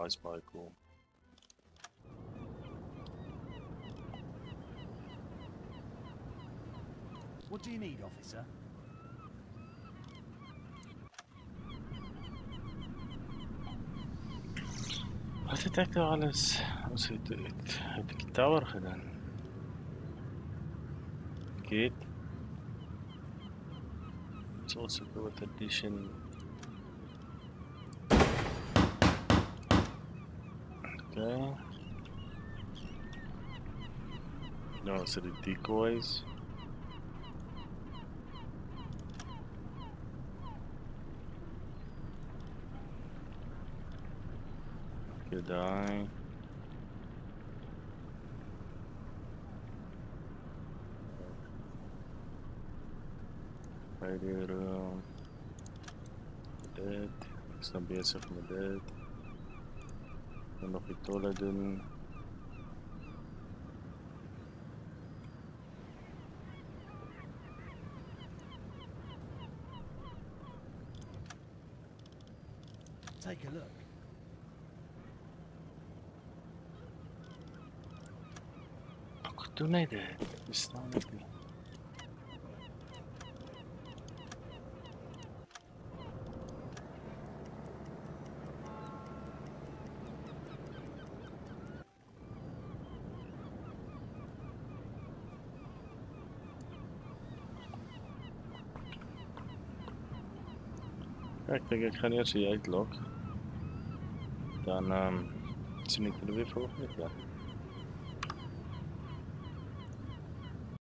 What, daai's. What do you need, officer? Het ek nou alles? Het, het ek die tower gedaan. Gate. It's also go with addition. Okay. No, so the decoys. Good eye. Radio room. Dit. Ek is nou besig met dit. Nog die tolle doen. Take a look. Doen net dit. Verstaan ek nie. Ek dink ek gaan eers hier uitlok. Dan ehm um, sien ek julle weer volgende keer.